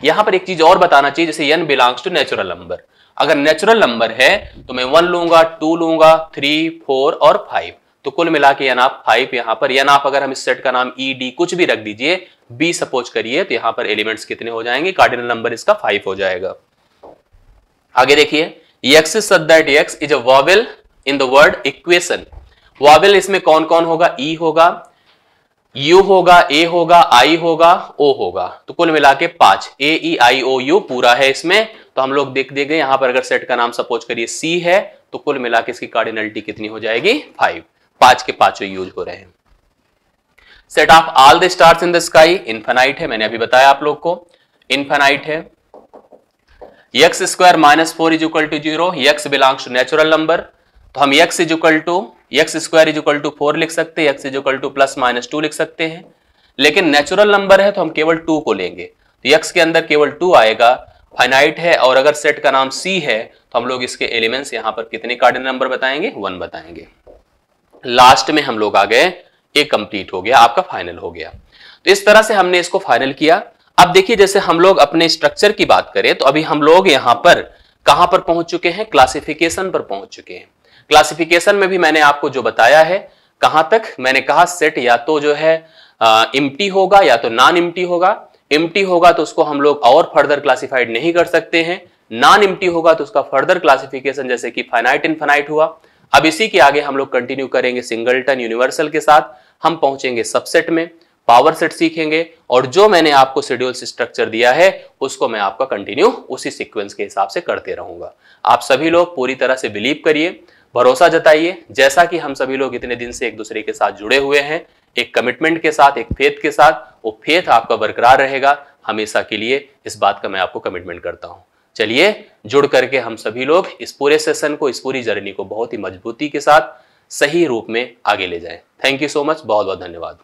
यहाँ पर एक चीज़ और बताना चाहिए जैसे n belongs to natural number अगर नेचुरल नंबर है तो मैं वन लूँगा टू लूँगा थ्री फोर और फाइव तो कुल मिला के यन आप फाइव यहाँ पर. यन आप अगर हम इस सेट का नाम ई e, डी कुछ भी रख दीजिए बी सपोज़ करिए तो यहाँ पर एलिमेंट्स कितने हो जाएँगे? कार्डिनल नंबर इसका फाइव हो जाएगा. आगे देखिए. X is that x is a vowel in the word equation vowel इसमें कौन कौन होगा? ई e होगा. यू होगा, ए होगा, आई होगा, ओ होगा। तो कुल मिला के पाँच। ए, ई, आई, ओ, यू पूरा है इसमें। तो हम लोग देख देंगे, यहाँ पर अगर सेट का नाम सपोज़ करिए सी है तो कुल मिला के इसकी कार्डिनलिटी कितनी हो जाएगी? फाइव। पाँच के पाँचों यूज़ हो रहे। हैं set of all the stars in the sky. Infinite है, मैंने अभी बताया आप लोग को। इन्फेनाइट है। X square minus four is equal to zero. Belongs to natural number. तो हम x is equal to x square is equal to four लिख सकते हैं x is equal to plus minus two लिख सकते हैं। लेकिन नेचुरल नंबर है तो हम केवल टू को लेंगे। तो एक्स के अंदर केवल टू आएगा फाइनाइट है, और अगर सेट का नाम सी है तो हम लोग इसके एलिमेंट्स यहाँ पर कितने कार्डिनल नंबर बताएँगे? वन बताएँगे। लास्ट में हम लोग आ गए, एक कंप्लीट हो गया, आपका फाइनल हो गया। तो इस तरह से हमने इसको फाइनल किया। अब देखिए, जैसे हम लोग अपने स्ट्रक्चर की बात करें तो अभी हम लोग यहाँ पर कहाँ पर पहुँच चुके हैं? क्लासिफिकेशन पर पहुँच चुके हैं। क्लासिफिकेशन में भी मैंने आपको जो बताया है, कहाँ तक मैंने कहा सेट या तो जो है इम्टी होगा या तो नॉन इम्टी होगा। इम्टी होगा तो उसको हम लोग और फर्दर क्लासिफाइड नहीं कर सकते हैं। नॉन इम्टी होगा तो उसका फर्दर क्लासिफिकेशन जैसे कि फाइनाइट इनफाइनाइट हुआ। अब इसी के आगे हम लोग कंटिन्यू करेंगे सिंगलटन यूनिवर्सल के साथ। हम पहुँचेंगे सबसेट में पावर सेट सीखेंगे और जो मैंने आपको शेड्यूल स्ट्रक्चर दिया है, उसको मैं आपका कंटिन्यू उसी सीक्वेंस के हिसाब से करते रहूँगा। आप सभी लोग पूरी तरह से बिलीव करिए। भरोसा जताइए। जैसा कि हम सभी लोग इतने दिन से एक दूसरे के साथ जुड़े हुए हैं, एक कमिटमेंट के साथ, एक फेथ के साथ, वो फेथ आपका बरकरार रहेगा। हमेशा के लिए इस बात का मैं आपको कमिटमेंट करता हूँ। चलिए, जुड़ करके हम सभी लोग इस पूरे सेशन को, इस पूरी जर्नी को बहुत ही मजबूती के साथ सही रूप में आगे ले जाएँ। थैंक यू सो मच बहुत बहुत धन्यवाद।